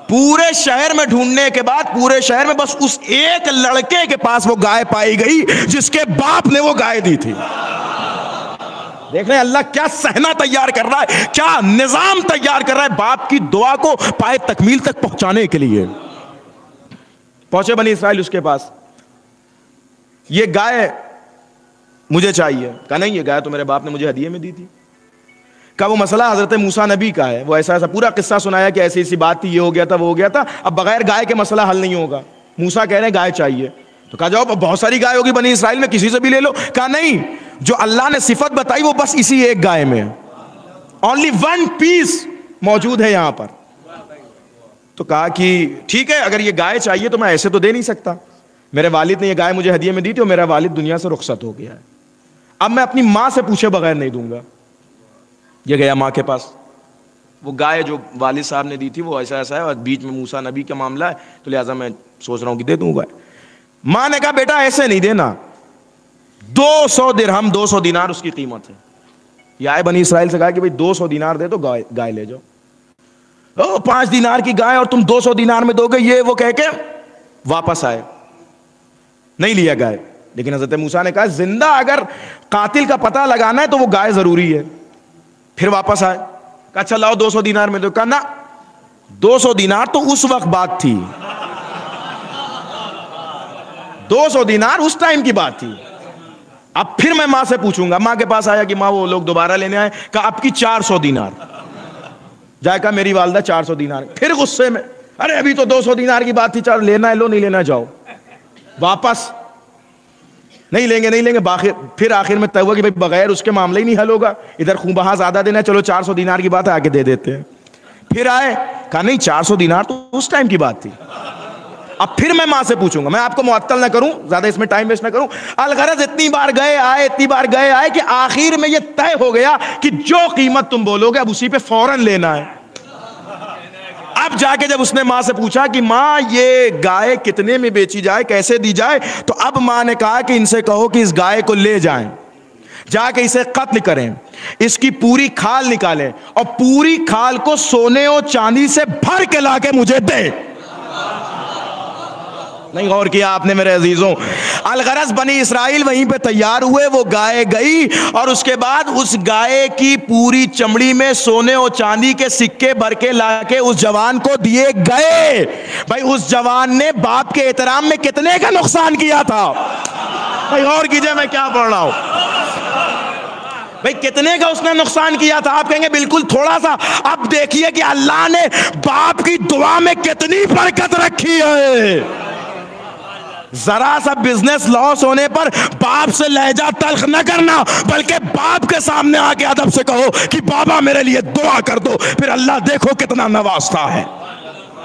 पूरे शहर में ढूँढने के बाद, पूरे शहर में बस उस एक लड़के के पास वो गाय पाई गई, जिसके बाप ने वो गाय दी थी। देख रहे अल्लाह क्या सहना तैयार कर रहा है, क्या निज़ाम तैयार कर रहा है बाप की दुआ को पाए तकमील तक पहुँचाने के लिए। पहुँचे बनी इसराइल उसके पास। ये गाय मुझे चाहिए। कहा, नहीं, ये गाय तो मेरे बाप ने मुझे हदिये में दी थी। का वो मसला हज़रत मूसा नबी का है। वो ऐसा ऐसा पूरा किस्सा सुनाया कि ऐसी ऐसी बात थी ये हो गया था, वो हो गया था। अब बगैर गाय के मसला हल नहीं होगा। मूसा कह रहे हैं, गाय चाहिए। तो कहा, जाओ बहुत सारी गाय होगी बनी इसराइल में, किसी से भी ले लो। कहा, नहीं, जो अल्लाह ने सिफत बताई, वो बस इसी एक गाय में ओनली वन पीस मौजूद है यहाँ पर। तो कहा कि, ठीक है, अगर ये गाय चाहिए तो मैं ऐसे तो दे नहीं सकता। मेरे वालिद ने ये गाय मुझे हदिये में दी थी और मेरा वालिद दुनिया से रुखसत हो गया है। अब मैं अपनी माँ से पूछे बगैर नहीं दूँगा। ये गया माँ के पास। वो गाय जो वालिद साहब ने दी थी, वो ऐसा ऐसा है और बीच में मूसा नबी का मामला है तो लिहाजा मैं सोच रहा हूँ कि दे दूँगा। माँ ने कहा, बेटा, ऐसे नहीं देना। दो सौ दिरहम, दो सौ दिनार उसकी कीमत है। ये आए बनी इसराइल से कहा कि भाई, दो सौ दिनार दे तो गाय गाय ले जाओ। ओ, पाँच दिनार की गाय और तुम दो सौ दिनार में दोगे, ये वो कह के वापस आए। नहीं लिया गाय। लेकिन हज़रत मूसा ने कहा, ज़िंदा अगर कातिल का पता लगाना है तो वो गाय ज़रूरी है। फिर वापस आए। कहा अच्छा लाओ 200 दिनार में तो कहा, ना 200 दिनार तो उस वक्त बात थी। 200 दिनार उस टाइम की बात थी। अब फिर मैं माँ से पूछूँगा। माँ के पास आया कि माँ, वो लोग दोबारा लेने आए। कहा, आपकी 400 दिनार। जाए कहा मेरी वालदा 400 दिनार। फिर गुस्से में, अरे, अभी तो 200 दिनार की बात थी, चार, लेना है लो, नहीं लेना जाओ। वापस नहीं लेंगे नहीं लेंगे। बाखिर, फिर आखिर में तय हुआ कि भाई बगैर उसके मामले ही नहीं हल होगा। इधर खूबहा ज़्यादा देना है, चलो 400 दिनार की बात है आके दे देते हैं। फिर आए, कहा, नहीं 400 दिनार तो उस टाइम की बात थी। अब फिर मैं माँ से पूछूँगा। मैं आपको मुअत्तल ना करूँ, ज़्यादा इसमें टाइम वेस्ट ना करूँ। अलगरज इतनी बार गए, आए, इतनी बार गए, आए कि आखिर में यह तय हो गया कि जो कीमत तुम बोलोगे, अब उसी पे फ़ौरन लेना है। अब जाके जब उसने माँ से पूछा कि, माँ, ये गाय कितने में बेची जाए? कैसे दी जाए? तो अब माँ ने कहा कि इनसे कहो कि इस गाय को ले जाएँ। जाके इसे कत्ल करें। इसकी पूरी खाल निकालें और पूरी खाल को सोने और चांदी से भर के लाके मुझे दे। नहीं, गौर किया आपने मेरे अजीजों। अलगरज बनी इसराइल वहीं पे तैयार हुए, वो गाय गई और उसके बाद उस गाय की पूरी चमड़ी में सोने और चांदी के सिक्के भर के लाके उस जवान को दिए गए। भाई, उस जवान ने बाप के एहतराम में कितने का नुकसान किया था? भाई और कीजिए मैं क्या पढ़ रहा हूँ। भाई, कितने का उसने नुकसान किया था? आप कहेंगे, बिल्कुल थोड़ा सा। अब देखिए कि अल्लाह ने बाप की दुआ में कितनी बरकत रखी है। जरा सा बिज़नेस लॉस होने पर बाप से लहजा तल्ख न करना, बल्कि बाप के सामने आके अदब से कहो कि बाबा मेरे लिए दुआ कर दो। फिर अल्लाह देखो कितना नवाजता है।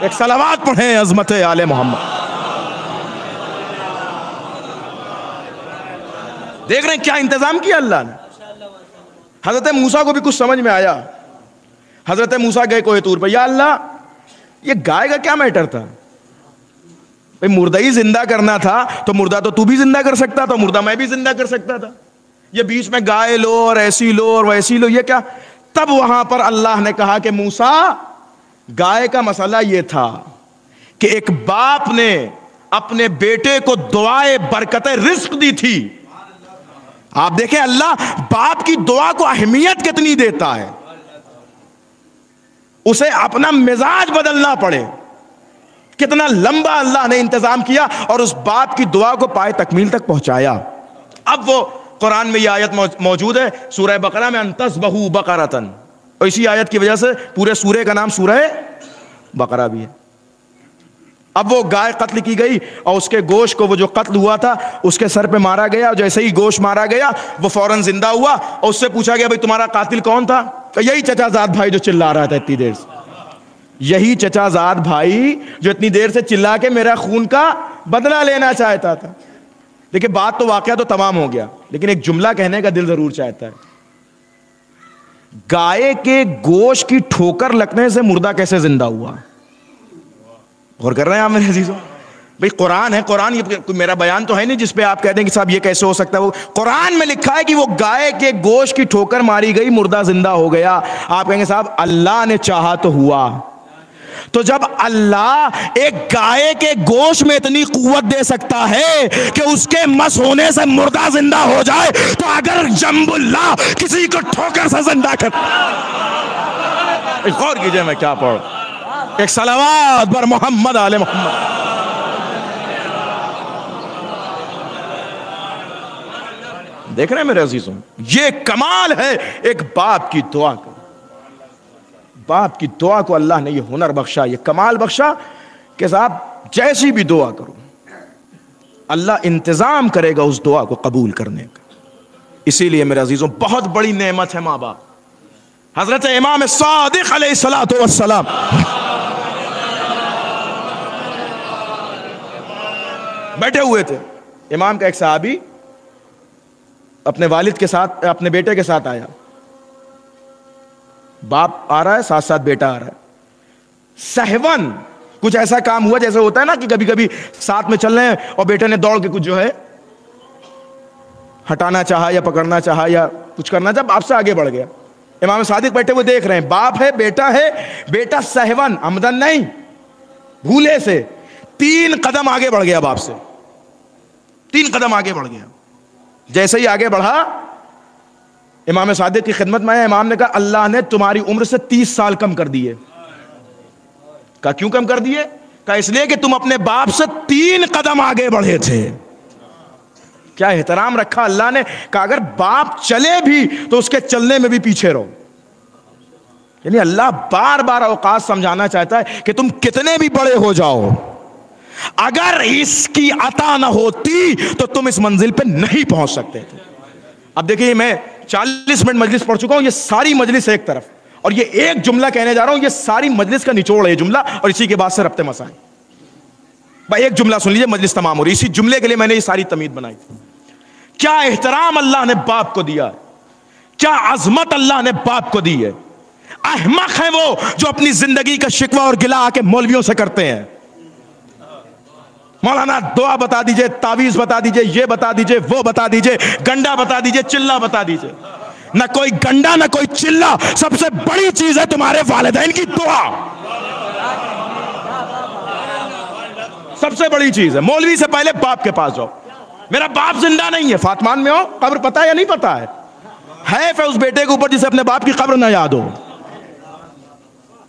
एक सलावात पढ़े अजमत आले मोहम्मद। देख रहे हैं क्या इंतज़ाम किया अल्लाह ने? हज़रत मूसा को भी कुछ समझ में आया। हज़रत मूसा गए कोहे तूर पर, या अल्लाह, ये गाय का क्या मैटर था? भाई, मुर्दा ही ज़िंदा करना था तो मुर्दा तो तू भी ज़िंदा कर सकता था, मुर्दा मैं भी ज़िंदा कर सकता था। ये बीच में गाय लो और ऐसी लो और वैसी लो, ये क्या? तब वहाँ पर अल्लाह ने कहा कि मूसा, गाय का मसला ये था कि एक बाप ने अपने बेटे को दुआए, बरकत रिस्क दी थी। आप देखें अल्लाह, बाप की दुआ को अहमियत कितनी देता है? उसे अपना मिजाज बदलना पड़े। कितना लंबा अल्लाह ने इंतज़ाम किया और उस बाप की दुआ को पाए तकमील तक पहुँचाया। अब वो कुरान में यह आयत मौजूद है, सूरह बकरा में अंतस बहू बकरातन। और इसी आयत की वजह से पूरे सूर्य का नाम सूरह बकरा भी है। अब वो गाय कत्ल की गई और उसके गोश को वो जो कत्ल हुआ था, उसके सर पे मारा गया और जैसे ही गोश मारा गया, वो फ़ौरन ज़िंदा हुआ और उससे पूछा गया, भाई तुम्हारा कातिल कौन था? तो यही चचाजाद भाई जो चिल्ला रहा था इतनी देर से। यही चचाजाद भाई जो इतनी देर से चिल्ला के मेरा खून का बदला लेना चाहता था। देखिए, बात तो वाकया तो तमाम हो गया, लेकिन एक जुमला कहने का दिल ज़रूर चाहता है। गाय के गोश की ठोकर लगने से मुर्दा कैसे ज़िंदा हुआ? गौर कर रहे हैं आप मेरे अजीजों? भाई, कुरान है, कुरान ये मेरा बयान तो है नहीं जिसपे आप कहते हैं कि साहब ये कैसे हो सकता है? वो कुरान में लिखा है कि वो गाय के गोश की ठोकर मारी गई, मुर्दा ज़िंदा हो गया। आप कहेंगे, साहब, अल्लाह ने चाहा तो हुआ। तो जब अल्लाह एक गाय के गोश्त में इतनी कुवत दे सकता है कि उसके मस होने से मुर्दा ज़िंदा हो जाए तो अगर जम्बुल्ला किसी को ठोकर से ज़िंदा कर गौर कीजिए मैं क्या पढ़? एक सलावाद पर मोहम्मद आले मोहम्मद। देख रहे हैं मेरे अजीजों ये कमाल है एक बाप की दुआ का बाप की दुआ को अल्लाह ने ये हुनर बख्शा ये कमाल बख्शा कि साहब, जैसी भी दुआ करो, अल्लाह इंतज़ाम करेगा उस दुआ को कबूल करने का। इसीलिए मेरे अजीजों, बहुत बड़ी नेमत है माँ बाप हज़रत इमाम सादिक सलाम बैठे हुए थे। इमाम का एक साहबी अपने वालिद के साथ, अपने बेटे के साथ आया। बाप आ रहा है साथ साथ बेटा आ रहा है। सहवन, कुछ ऐसा काम हुआ जैसे होता है ना कि कभी कभी साथ में चल रहे हैं और बेटे ने दौड़ के कुछ जो है, हटाना चाहा या पकड़ना चाहा या कुछ करना चाहा बाप से आगे बढ़ गया। इमाम सादिक बैठे हुए देख रहे हैं, बाप है, बेटा है, बेटा सहवन, आमदन नहीं। भूले से, तीन कदम आगे बढ़ गया बाप से। तीन कदम आगे बढ़ गया। जैसे ही आगे बढ़ा इमाम सादिक की खिदमत में आया, इमाम ने कहा, अल्लाह ने तुम्हारी उम्र से तीस साल कम कर दिए। कहा, क्यों कम कर दिए? कहा, इसलिए कि तुम अपने बाप से तीन कदम आगे बढ़े थे। क्या एहतराम रखा अल्लाह ने? कहा, अगर बाप चले भी तो उसके चलने में भी पीछे रहो। यानी अल्लाह बार बार अवकाश समझाना चाहता है कि तुम कितने भी बड़े हो जाओ। अगर इसकी अता ना होती तो तुम इस मंजिल पे नहीं पहुँच सकते थे। अब देखिए, मैं 40 मिनट मजलिस पढ़ चुका हूँ, ये सारी मजलिस एक तरफ़। और ये एक जुमला कहने जा रहा हूँ, ये सारी मजलिस का निचोड़ है जुमला, और इसी के बाद से रफ्ते मसाए भाई, एक जुमला सुन लीजिए, मजलिस तमाम हो रही इसी जुमले के लिए मैंने ये सारी तमीद बनाई। थी क्या एहतराम अल्लाह ने बाप को दिया? क्या अजमत अल्लाह ने बाप को दी है? अहमक है वो जो अपनी ज़िंदगी का शिकवा और गिला आके मौलवियों से करते हैं। मौलाना दुआ बता दीजिए, तावीज बता दीजिए, ये बता दीजिए, वो बता दीजिए, गंडा बता दीजिए, चिल्ला बता दीजिए। ना कोई गंडा, ना कोई चिल्ला, सबसे बड़ी चीज़ है तुम्हारे वालदेन की दुआ। सबसे बड़ी चीज़ है। मौलवी से पहले बाप के पास जाओ। मेरा बाप ज़िंदा नहीं है। फातमान में हो, कब्र पता है या नहीं पता है? है फिर उस बेटे के ऊपर जिसे अपने बाप की कब्र ना याद हो।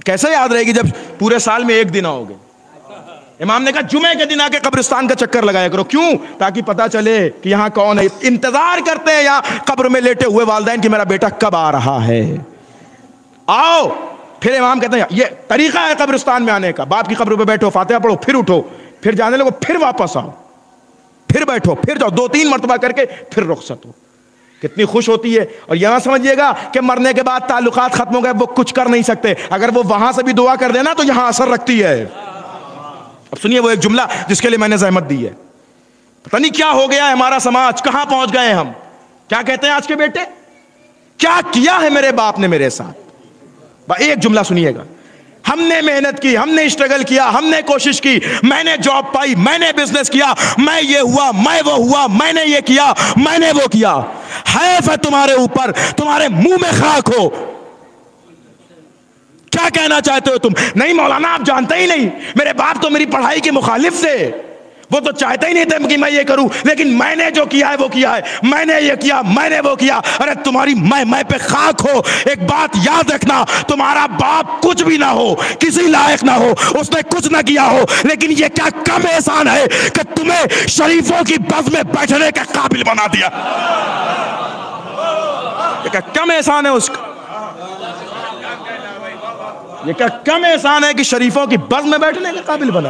कैसे याद रहेगी जब पूरे साल में एक दिन आओगे? इमाम ने कहा, जुमे के दिन आके कब्रिस्तान का चक्कर लगाया करो। क्यों? ताकि पता चले कि यहाँ कौन है। इंतज़ार करते हैं यहाँ कब्र में लेटे हुए वालदेन कि मेरा बेटा कब आ रहा है। आओ, फिर इमाम कहते हैं, ये तरीका है कब्रिस्तान में आने का। बाप की कब्र पे बैठो, फातिहा पढ़ो, फिर उठो। फिर जाने लगो, फिर वापस आओ। फिर बैठो, फिर जाओ। दो तीन मरतबा करके फिर रुखसत हो। कितनी खुश होती है। और यहाँ समझिएगा कि मरने के बाद ताल्लुकात खत्म हो गए वो कुछ कर नहीं सकते। अगर वो वहाँ से भी दुआ कर देना तो यहाँ असर रखती है। अब सुनिए वो एक जुमला जिसके लिए मैंने जहमत दी है। पता नहीं क्या हो गया है हमारा समाज, कहाँ पहुँच गए हम? क्या कहते हैं आज के बेटे? क्या किया है मेरे बाप ने मेरे साथ? एक जुमला सुनिएगा। हमने मेहनत की, हमने स्ट्रगल किया, हमने कोशिश की, मैंने जॉब पाई, मैंने बिज़नेस किया, मैं ये हुआ, मैं वो हुआ, मैंने ये किया, मैंने वो किया। है तुम्हारे ऊपर, तुम्हारे मुँह में खाक हो क्या कहना चाहते हो तुम? नहीं, मौलाना, आप जानते ही नहीं। मेरे बाप तो मेरी पढ़ाई के मुखालिफ थे। वो तो चाहते ही नहीं थे कि मैं ये करूँ, लेकिन मैंने जो किया है, वो किया है। मैंने ये किया, मैंने वो किया। अरे, तुम्हारी मैं मैं पे खाक हो। एक बात याद रखना, तुम्हारा बाप कुछ भी ना हो, किसी लायक ना हो, उसने कुछ ना किया हो, लेकिन ये क्या कम एहसान है कि तुम्हें शरीफों की बस में बैठने के काबिल बना दिया। क्या कम एहसान है उसका? ये क्या कम एहसान है कि शरीफों की बस में बैठने के काबिल बना?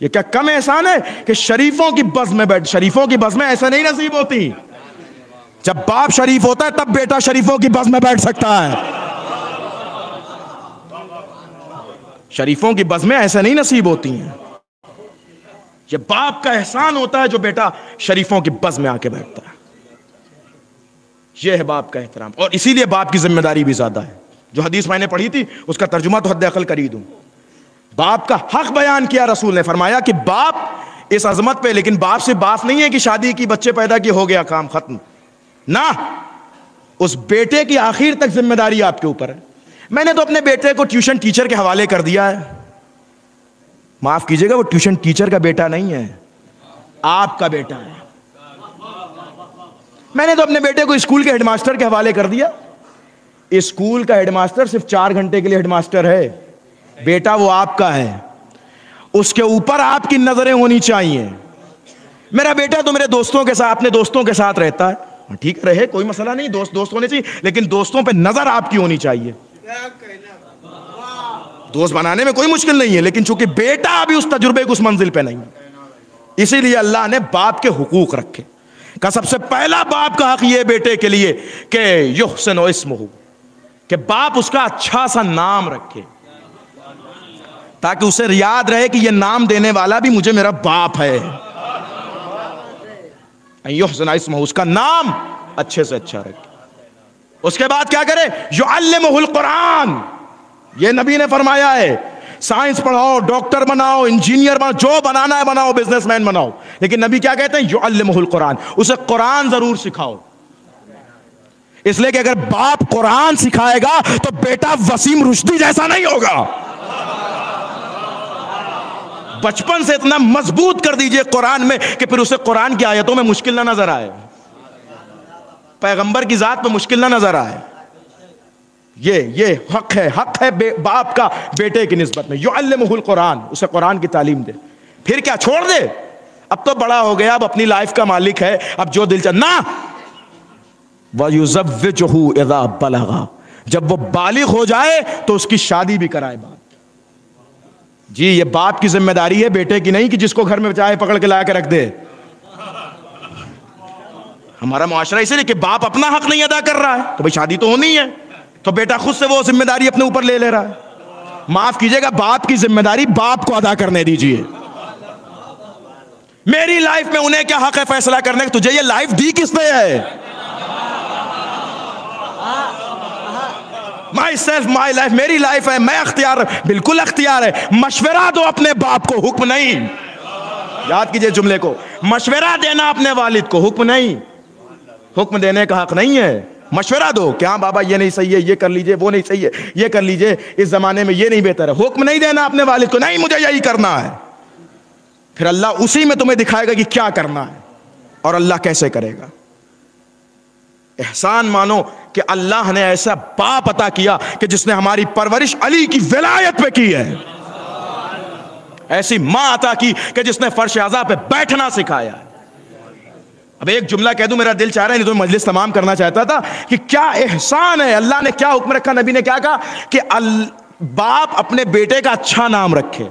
ये क्या कम एहसान है कि शरीफों की बस में बैठ शरीफों की बस में ऐसा नहीं नसीब होती? जब बाप शरीफ होता है, तब बेटा शरीफों की बस में बैठ सकता है। शरीफों की बस में ऐसा नहीं नसीब होती हैं। ये बाप का एहसान होता है जो बेटा शरीफों की बस में आके बैठता है। यह है बाप का एहतराम। और इसीलिए बाप की ज़िम्मेदारी भी ज़्यादा है। जो हदीस मैंने पढ़ी थी, उसका तर्जुमा तो हद अकल करी दूँ। बाप का हक बयान किया रसूल ने फरमाया कि बाप इस अजमत पे, लेकिन बाप से बात नहीं है कि शादी की, बच्चे पैदा की, हो गया काम खत्म। ना, उस बेटे की आखिर तक ज़िम्मेदारी आपके ऊपर है। मैंने तो अपने बेटे को ट्यूशन टीचर के हवाले कर दिया है। माफ़ कीजिएगा, वो ट्यूशन टीचर का बेटा नहीं है, आपका बेटा है। मैंने तो अपने बेटे को स्कूल के हेडमास्टर के हवाले कर दिया। स्कूल का हेडमास्टर सिर्फ़ चार घंटे के लिए हेडमास्टर है। बेटा वो आपका है। उसके ऊपर आपकी नज़रें होनी चाहिए। मेरा बेटा तो मेरे दोस्तों के साथ अपने दोस्तों के साथ रहता है। हाँ, ठीक रहे कोई मसला नहीं दोस्त दोस्त होने चाहिए लेकिन दोस्तों पे नज़र आपकी होनी चाहिए। दोस्त बनाने में कोई मुश्किल नहीं है लेकिन चूँकि बेटा अभी उस तजुर्बे को उस मंजिल पे नहीं इसीलिए अल्लाह ने बाप के हुकूक रखे। का सबसे पहला बाप का हक ये बेटे के लिए कि युहसन इसम। कि बाप उसका अच्छा सा नाम रखे, ताकि उसे याद रहे कि यह नाम देने वाला भी मुझे मेरा बाप है। उसका नाम अच्छे से अच्छा रखे। उसके बाद क्या करे? जो अल्लमहुल कुरान। ये नबी ने फरमाया है, साइंस पढ़ाओ, डॉक्टर बनाओ, इंजीनियर बनाओ, जो बनाना है बनाओ, बिजनेसमैन बनाओ। लेकिन नबी क्या कहते हैं? जो अल्लमहुल कुरान। उसे कुरान ज़रूर सिखाओ। इसलिए कि अगर बाप कुरान सिखाएगा तो बेटा वसीम रुश्दी जैसा नहीं होगा। बचपन से इतना मज़बूत कर दीजिए कुरान में कि फिर उसे कुरान की आयतों में मुश्किल ना नज़र आए। पैगंबर की जात में मुश्किल ना नज़र आए। ये ये हक है हक है बाप का बेटे की नस्बत में। युल कुरान, उसे कुरान की तालीम दे। फिर क्या, छोड़ दे? अब तो बड़ा हो गया, अब अपनी लाइफ का मालिक है, अब जो दिल चाह ना! वयुजव्विजुहु इदा बलगा। जब वो बालिग हो जाए तो उसकी शादी भी कराए बाप। जी, ये बाप की ज़िम्मेदारी है बेटे की नहीं कि जिसको घर में चाहे पकड़ के ला के रख दे। हमारा मुआशरा इसलिए कि बाप अपना हक नहीं अदा कर रहा है। तो भाई शादी तो होनी है। तो बेटा खुद से वो ज़िम्मेदारी अपने ऊपर ले ले रहा है। माफ़ कीजिएगा, बाप की ज़िम्मेदारी बाप को अदा करने दीजिए। मेरी लाइफ में उन्हें क्या हक है फैसला करने का? तुझे ये लाइफ दी किसने है? माई सेल्फ माई लाइफ मेरी लाइफ है, मैं अख्तियार, बिल्कुल अख्तियार है। मशवरा दो अपने बाप को, हुक्म नहीं। याद कीजिए जुमले को। मशवरा देना अपने वालिद को, हुक्म नहीं। हुक्म देने का हक नहीं है। मशवरा दो, क्या बाबा ये नहीं सही है, ये कर लीजिए, वो नहीं सही है, ये कर लीजिए, इस जमाने में ये नहीं बेहतर है। हुक्म नहीं देना अपने वालिद को, नहीं, मुझे यही करना है। फिर अल्लाह उसी में तुम्हें दिखाएगा कि क्या करना है, और अल्लाह कैसे करेगा। एहसान मानो कि अल्लाह ने ऐसा बाप अता किया कि जिसने हमारी परवरिश अली की विलायत पे की है। ऐसी माँ अता की कि जिसने फर्श आजा पे बैठना सिखाया। अब एक जुमला कह दूँ, मेरा दिल चाह रहा है, नहीं तो मजलिस तमाम करना चाहता था कि क्या एहसान है, अल्लाह ने क्या हुक्म रखा, नबी ने क्या कहा कि बाप अपने बेटे का अच्छा नाम रखे।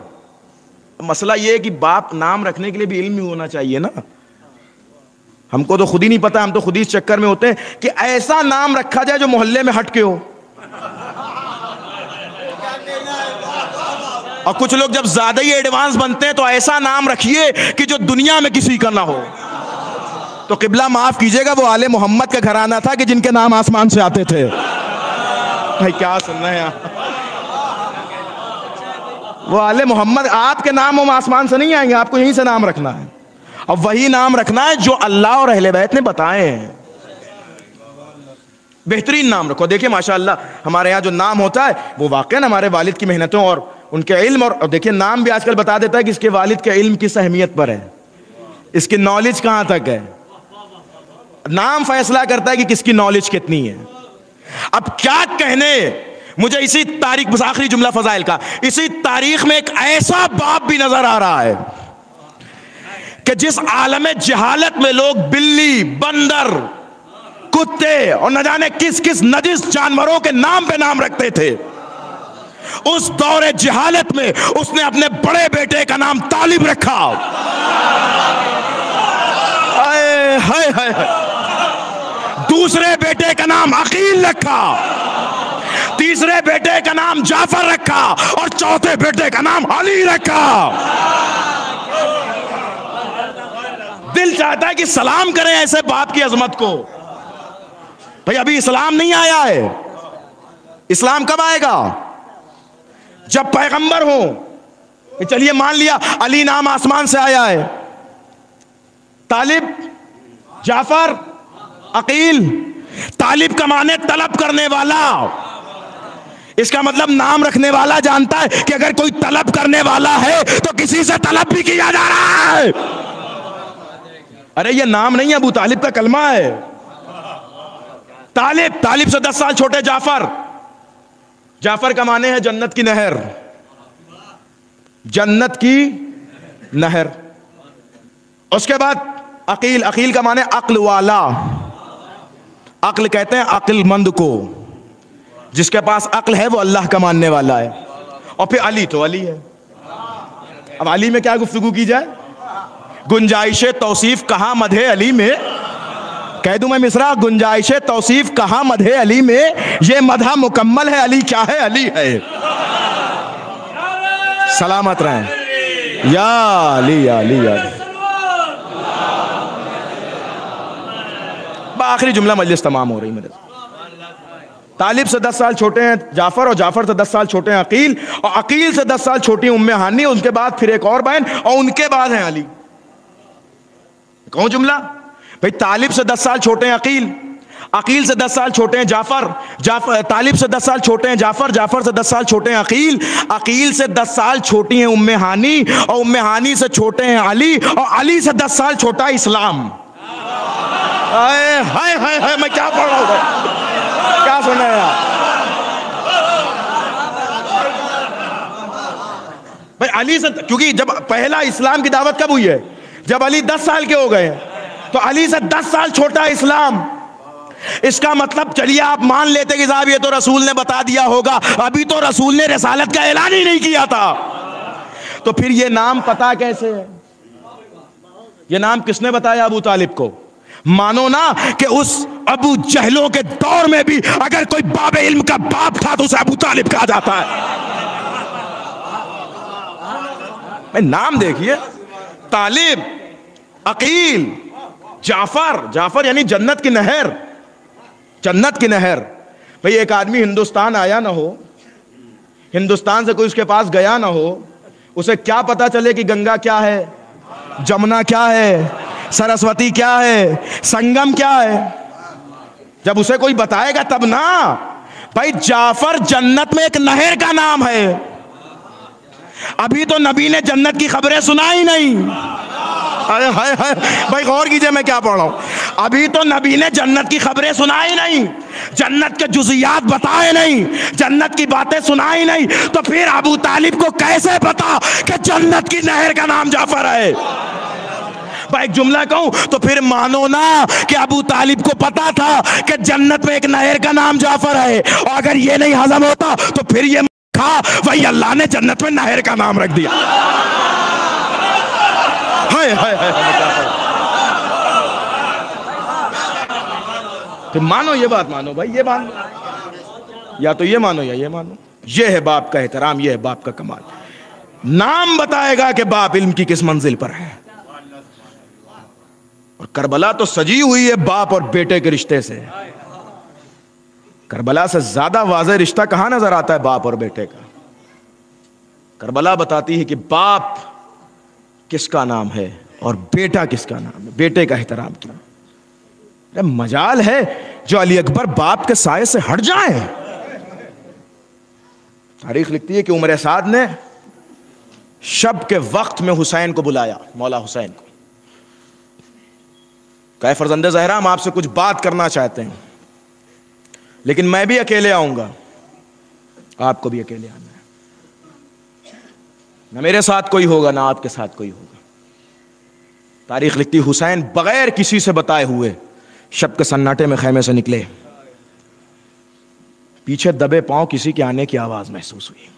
मसला यह है कि बाप नाम रखने के लिए भी इल्म होना चाहिए ना। हमको तो खुद ही नहीं पता, हम तो खुद ही इस चक्कर में होते हैं कि ऐसा नाम रखा जाए जो मोहल्ले में हटके हो। और कुछ लोग जब ज़्यादा ही एडवांस बनते हैं तो ऐसा नाम रखिए कि जो दुनिया में किसी का ना हो। तो किबला माफ़ कीजिएगा, वो आले मोहम्मद का घराना था कि जिनके नाम आसमान से आते थे। भाई, क्या सुन रहे हैं वो आले मोहम्मद, आपके नाम हम आसमान से नहीं आएँगे, आपको यहीं से नाम रखना है। अब वही नाम रखना है जो अल्लाह और अहले बैत ने बताए हैं। बेहतरीन नाम रखो। देखिए, माशाल्लाह, हमारे यहाँ जो नाम होता है, वो वाकई हमारे वालिद की मेहनतों और उनके इल्म और देखिए, नाम भी आजकल बता देता है कि इसके वालिद के इल्म किस अहमियत पर है। इसकी नॉलेज कहाँ तक है? नाम फैसला करता है कि किसकी नॉलेज कितनी है। अब क्या कहने? मुझे इसी तारीख आखिरी जुमला फजाइल का, इसी तारीख में एक ऐसा बाप भी नज़र आ रहा है। कि जिस आलम जहालत में लोग बिल्ली, बंदर, कुत्ते और न जाने किस किस नजिस जानवरों के नाम पे नाम रखते थे, उस दौरे जहालत में उसने अपने बड़े बेटे का नाम तालिब रखा। हाय हाय हाय। दूसरे बेटे का नाम अकील रखा। तीसरे बेटे का नाम जाफ़र रखा। और चौथे बेटे का नाम अली रखा। दिल चाहता है कि सलाम करें ऐसे बाप की अजमत को। भाई, अभी इस्लाम नहीं आया है। इस्लाम कब आएगा? जब पैगंबर हो। चलिए मान लिया, अली नाम आसमान से आया है। तालिब, जाफ़र, अकील, तालिब का माने तलब करने वाला। इसका मतलब नाम रखने वाला जानता है कि अगर कोई तलब करने वाला है तो किसी से तलब भी किया जा रहा है। अरे ये नाम नहीं है, अबू तालिब का कलमा है। तालिब तालिब से दस साल छोटे जाफ़र। जाफ़र का माने है जन्नत की नहर। जन्नत की नहर। उसके बाद अकील अकील का माने अक्ल वाला। अक्ल कहते हैं अक्लमंद को। जिसके पास अक्ल है, वो अल्लाह का मानने वाला है। और फिर अली तो अली है। अब अली में क्या गुफ्तगु की जाए? गुंजाइश तौसीफ कहा मधे अली में? कह दू मैं मिश्रा गुंजाइश तौसीफ कहा मधे अली में? ये मधा मुकम्मल है, अली क्या है? अली है। सलामत रहे। या अली या अली, या आखिरी जुमला मजलिस तमाम हो रही मेरे तालिब से दस साल छोटे हैं जाफ़र, और जाफ़र से दस साल छोटे हैं अकील, और अकील से दस साल छोटी उम्मे हानी उनके बाद फिर एक और बहन, और उनके बाद हैं अली। कौन जुमला, भाई तालिब से दस साल छोटे हैं अकील अकील से दस साल छोटे हैं जाफ़र जाफ़र तालिब से दस साल छोटे हैं जाफ़र जाफ़र से दस साल छोटे हैं अकील अकील से दस साल छोटी हैं उम्मे हानी, और उम्मे हानी से छोटे हैं अली, और अली से दस साल छोटा है इस्लाम। हाय हाय हाय मैं क्या पढ़ रहा हूँ क्या सुना है यार भाई अली से, क्योंकि जब पहला इस्लाम की दावत कब हुई है? जब अली दस साल के हो गए तो अली से दस साल छोटा इस्लाम। इसका मतलब चलिए आप मान लेते कि साहब, ये तो रसूल ने बता दिया होगा। अभी तो रसूल ने रसालत का ऐलान ही नहीं किया था। तो फिर ये नाम पता कैसे है? ये नाम किसने बताया अबू तालिब को? मानो ना कि उस अबू जहलों के दौर में भी अगर कोई बाब इल्म का बाप था तो उसे अबू तालिब कहा जाता है। नाम देखिए। तालिब अकील, जाफ़र जाफ़र यानी जन्नत की नहर, जन्नत की नहर। भाई, एक आदमी हिंदुस्तान आया ना हो, हिंदुस्तान से कोई उसके पास गया ना हो, उसे क्या पता चले कि गंगा क्या है, जमुना क्या है, सरस्वती क्या है, संगम क्या है। जब उसे कोई बताएगा तब ना, भाई, जाफ़र जन्नत में एक नहर का नाम है। अभी तो नबी ने जन्नत की खबरें सुनाई नहीं। अरे हाय हाय, भाई गौर कीजिए मैं क्या पढ़ रहा हूँ। अभी तो नबी ने जन्नत की खबरें सुनाई नहीं, जन्नत के जुजियात बताए नहीं, जन्नत की बातें सुनाई नहीं तो फिर अबू तालिब को कैसे पता कि जन्नत की नहर का नाम जाफ़र है? भाई एक जुमला कहूँ तो फिर मानो ना कि अबू तालिब को पता था कि जन्नत में एक नहर का नाम जाफ़र है, और अगर ये नहीं हजम होता तो फिर ये खा वही अल्लाह ने जन्नत में नहर का नाम रख दिया। हाय हाय हाय तो मानो ये बात मानो भाई, ये मानो। या तो ये मानो या ये मानो। ये है बाप का एहतराम, ये है बाप का कमाल। नाम बताएगा कि बाप इल्म की किस मंजिल पर है। और करबला तो सजी हुई है बाप और बेटे के रिश्ते से। करबला से ज़्यादा वाज रिश्ता कहाँ नज़र आता है बाप और बेटे का? करबला बताती है कि बाप किसका नाम है और बेटा किसका नाम है? बेटे का एहतराम किया? अरे मजाल है जो अली अकबर बाप के साय से हट जाए। तारीख लिखती है कि उमर साद ने शब के वक्त में हुसैन को बुलाया, मौला हुसैन को। कहे फरजंद जहरा, हम आपसे कुछ बात करना चाहते हैं। लेकिन मैं भी अकेले आऊँगा। आपको भी अकेले आना है। ना मेरे साथ कोई होगा, ना आपके साथ कोई होगा। तारीख लिखती हुसैन बगैर किसी से बताए हुए शब के सन्नाटे में खेमे से निकले। पीछे दबे पाँव किसी के आने की आवाज़ महसूस हुई।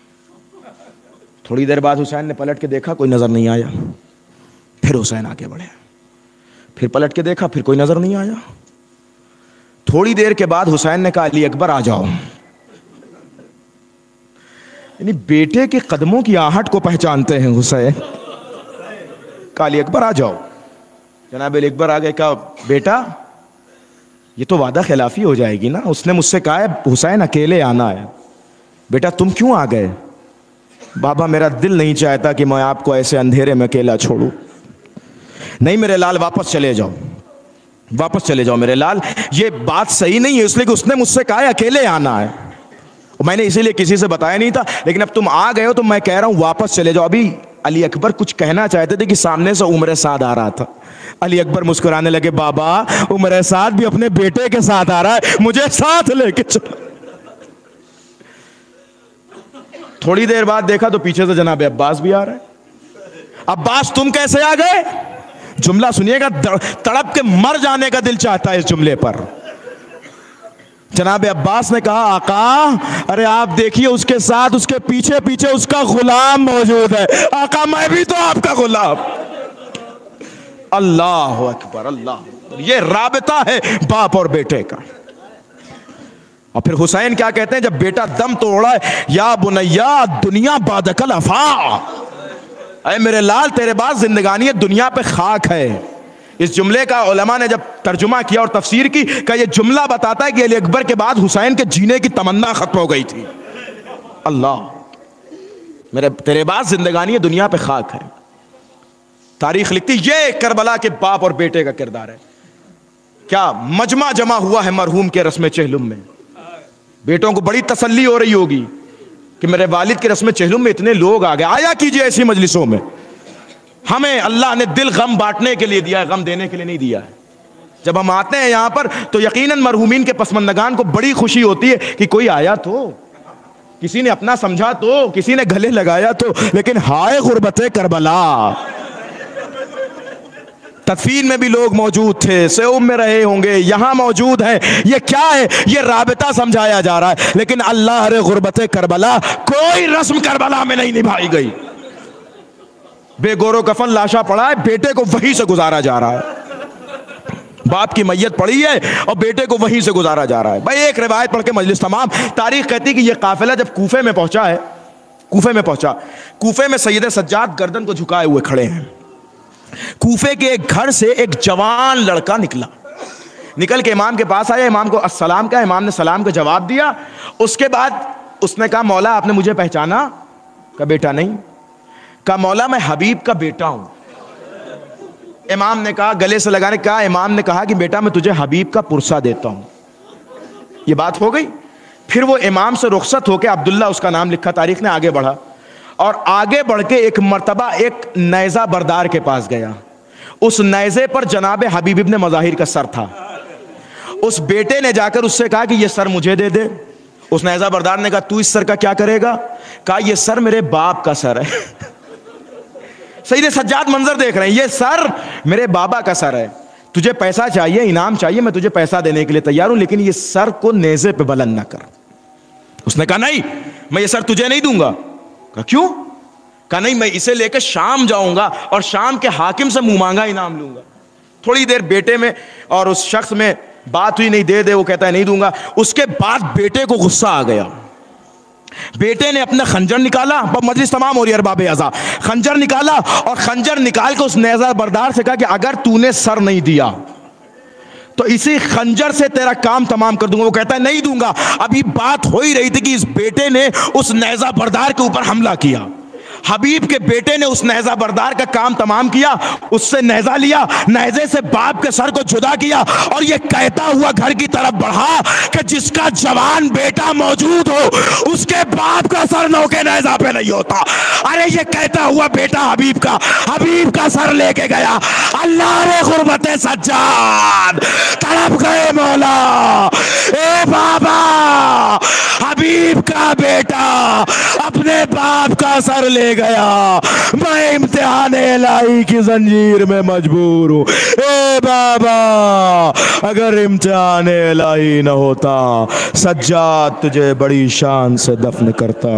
थोड़ी देर बाद हुसैन ने पलट के देखा, कोई नज़र नहीं आया। फिर हुसैन आगे बढ़े। फिर पलट के देखा, फिर कोई नज़र नहीं आया। थोड़ी देर के बाद हुसैन ने कहा, अली अकबर, आ जाओ। यानी बेटे के कदमों की आहट को पहचानते हैं हुसैन। काली अकबर, आ जाओ। जनाब अली अकबर आ गए कहा, बेटा, ये तो वादा खिलाफी हो जाएगी ना। उसने मुझसे कहा है हुसैन, अकेले आना है। बेटा, तुम क्यों आ गए? बाबा, मेरा दिल नहीं चाहता कि मैं आपको ऐसे अंधेरे में अकेला छोड़ू। नहीं, मेरे लाल वापस चले जाओ। वापस चले जाओ मेरे लाल। ये बात सही नहीं है, इसलिए कि उसने मुझसे कहा अकेले आना है। मैंने इसीलिए किसी से बताया नहीं था, लेकिन अब तुम आ गए हो तो मैं कह रहा हूँ, वापस चले जाओ। अभी अली अकबर कुछ कहना चाहते थे कि सामने से उम्र साद आ रहा था। अली अकबर मुस्कुराने लगे, बाबा, उम्र साद भी अपने बेटे के साथ आ रहा है, मुझे साथ लेके चलो। थोड़ी देर बाद देखा तो पीछे से जनाब अब्बास भी आ रहा है। अब्बास, तुम कैसे आ गए? जुमला सुनिएगा तड़प के मर जाने का दिल चाहता है इस जुमले पर। जनाब अब्बास ने कहा, आका, अरे आप देखिए उसके साथ, उसके पीछे पीछे उसका गुलाम मौजूद है। आका, मैं भी तो आपका गुलाम। अल्लाह अकबर, अल्लाह ये राबता है बाप और बेटे का। और फिर हुसैन क्या कहते हैं, जब बेटा दम तोड़ा है, या बुनैया, दुनिया बादकल अफा। अरे मेरे लाल, तेरे पास जिंदगानी दुनिया पे खाक है। इस जुमले का उलमा ने जब तर्जुमा किया और तफसीर की, का ये जुमला बताता है कि अली अकबर के बाद हुसैन के जीने की तमन्ना खत्म हो गई थी। अल्लाह, मेरे, तेरे बाद जिंदगानी दुनिया पे खाक है। तारीख लिखती, ये करबला के बाप और बेटे का किरदार है। क्या मजमा जमा हुआ है मरहूम के रस्म चहलुम में? बेटों को बड़ी तसल्ली हो रही होगी। कि मेरे वालिद के रस्म चहलू में इतने लोग आ गए। आया कीजिए ऐसी मजलिसों में। हमें अल्लाह ने दिल गम बांटने के लिए दिया है, गम देने के लिए नहीं दिया है। जब हम आते हैं यहाँ पर तो यकीनन मरहूमिन के पसमंदगान को बड़ी खुशी होती है कि कोई आया तो। किसी ने अपना समझा तो किसी ने गले लगाया तो लेकिन हाय गुर्बत करबला तदफीन में भी लोग मौजूद थे सेम में रहे होंगे, यहाँ मौजूद है। ये क्या है? ये राबता समझाया जा रहा है। लेकिन अल्लाह रे गुर्बत करबला, कोई रस्म करबला में नहीं निभाई गई। बेगोरो कफन लाशा पड़ा है, बेटे को वहीं से गुजारा जा रहा है। बाप की मैयत पड़ी है और बेटे को वहीं से गुजारा जा रहा है। भाई, एक रिवायत पढ़ के मजलिस तमाम। तारीख कहती है कि यह काफिला जब कूफे में पहुँचा है, कूफे में पहुँचा, कूफे में सैयद सज्जाद गर्दन को झुकाए हुए खड़े हैं। कूफे के एक घर से एक जवान लड़का निकला। निकल के इमाम के पास आया, इमाम को असलाम का इमाम ने सलाम का जवाब दिया। उसके बाद उसने कहा, मौला, आपने मुझे पहचाना? का बेटा, नहीं। का मौला, मैं हबीब का बेटा हूँ। इमाम ने कहा, गले से लगाने, कहा, इमाम ने कहा कि, बेटा, मैं तुझे हबीब का पुरसा देता हूँ। यह बात हो गई। फिर वो इमाम से रुखसत होकर अब्दुल्ला उसका नाम लिखा, तारीख ने आगे बढ़ा। और आगे बढ़ के एक मरतबा, एक नैजा बरदार के पास गया। उस नैजे पर जनाब हबीब इब्ने मजाहिर का सर था। उस बेटे ने जाकर उससे कहा कि यह सर मुझे दे दे। उस नैजा बरदार ने कहा, तू इस सर का क्या करेगा? कहा यह सर मेरे बाप का सर है। सही सज्जाद मंजर देख रहे हैं, ये सर मेरे बाबा का सर है। तुझे पैसा चाहिए, इनाम चाहिए, मैं तुझे पैसा देने के लिए तैयार हूँ, लेकिन ये सर को नेजे पे बुलंद ना कर। उसने कहा, नहीं, मैं ये सर तुझे नहीं दूँगा। क्यों? कहा, नहीं, मैं इसे लेकर शाम जाऊँगा और शाम के हाकिम से मुँह मांगा, इनाम लूँगा। थोड़ी देर बेटे में और उस शख्स में बात हुई, नहीं, दे दे, वो कहता है, नहीं दूँगा। उसके बाद बेटे को गुस्सा आ गया। बेटे ने अपना खंजर निकाला मजलिस तमाम हो रही अरबाब अजा खंजर निकाला और खंजर निकाल के उस नेजा बरदार से कहा कि अगर तूने सर नहीं दिया तो इसी खंजर से तेरा काम तमाम कर दूँगा। वो कहता है, नहीं दूँगा। अभी बात हो ही रही थी कि इस बेटे ने उस नैजा बरदार के ऊपर हमला किया। हबीब के बेटे ने उस नहजा बरदार का काम तमाम किया, उससे नहजा लिया, नहजे से बाप के सर को जुदा किया और ये कहता हुआ घर की तरफ़ बढ़ा कि जिसका जवान बेटा मौजूद हो, उसके बाप का सर नौके नहजा पे नहीं होता। अरे ये कहता हुआ बेटा हबीब का हबीब का सर लेके गया। अल्लाह रे गुरबत सज्जाद, तड़प गए मौला। ए बाबा, हबीब का बेटा अपने बाप का सर ले गया। मैं इम्तिहान लाई की जंजीर में मजबूर हूँ। ए बाबा, अगर इम्तिहान लाई न होता, सज्जाद तुझे बड़ी शान से दफन करता।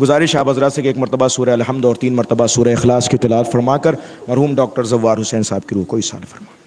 गुजारिश आप हजरा से कि एक मरतबा सूर्य अलहमद और तीन मरतबा सूर्य अखलास की तलात फरमा कर मरहूम डॉक्टर जवार हुसैन साहब की रूह को इसाल फरमा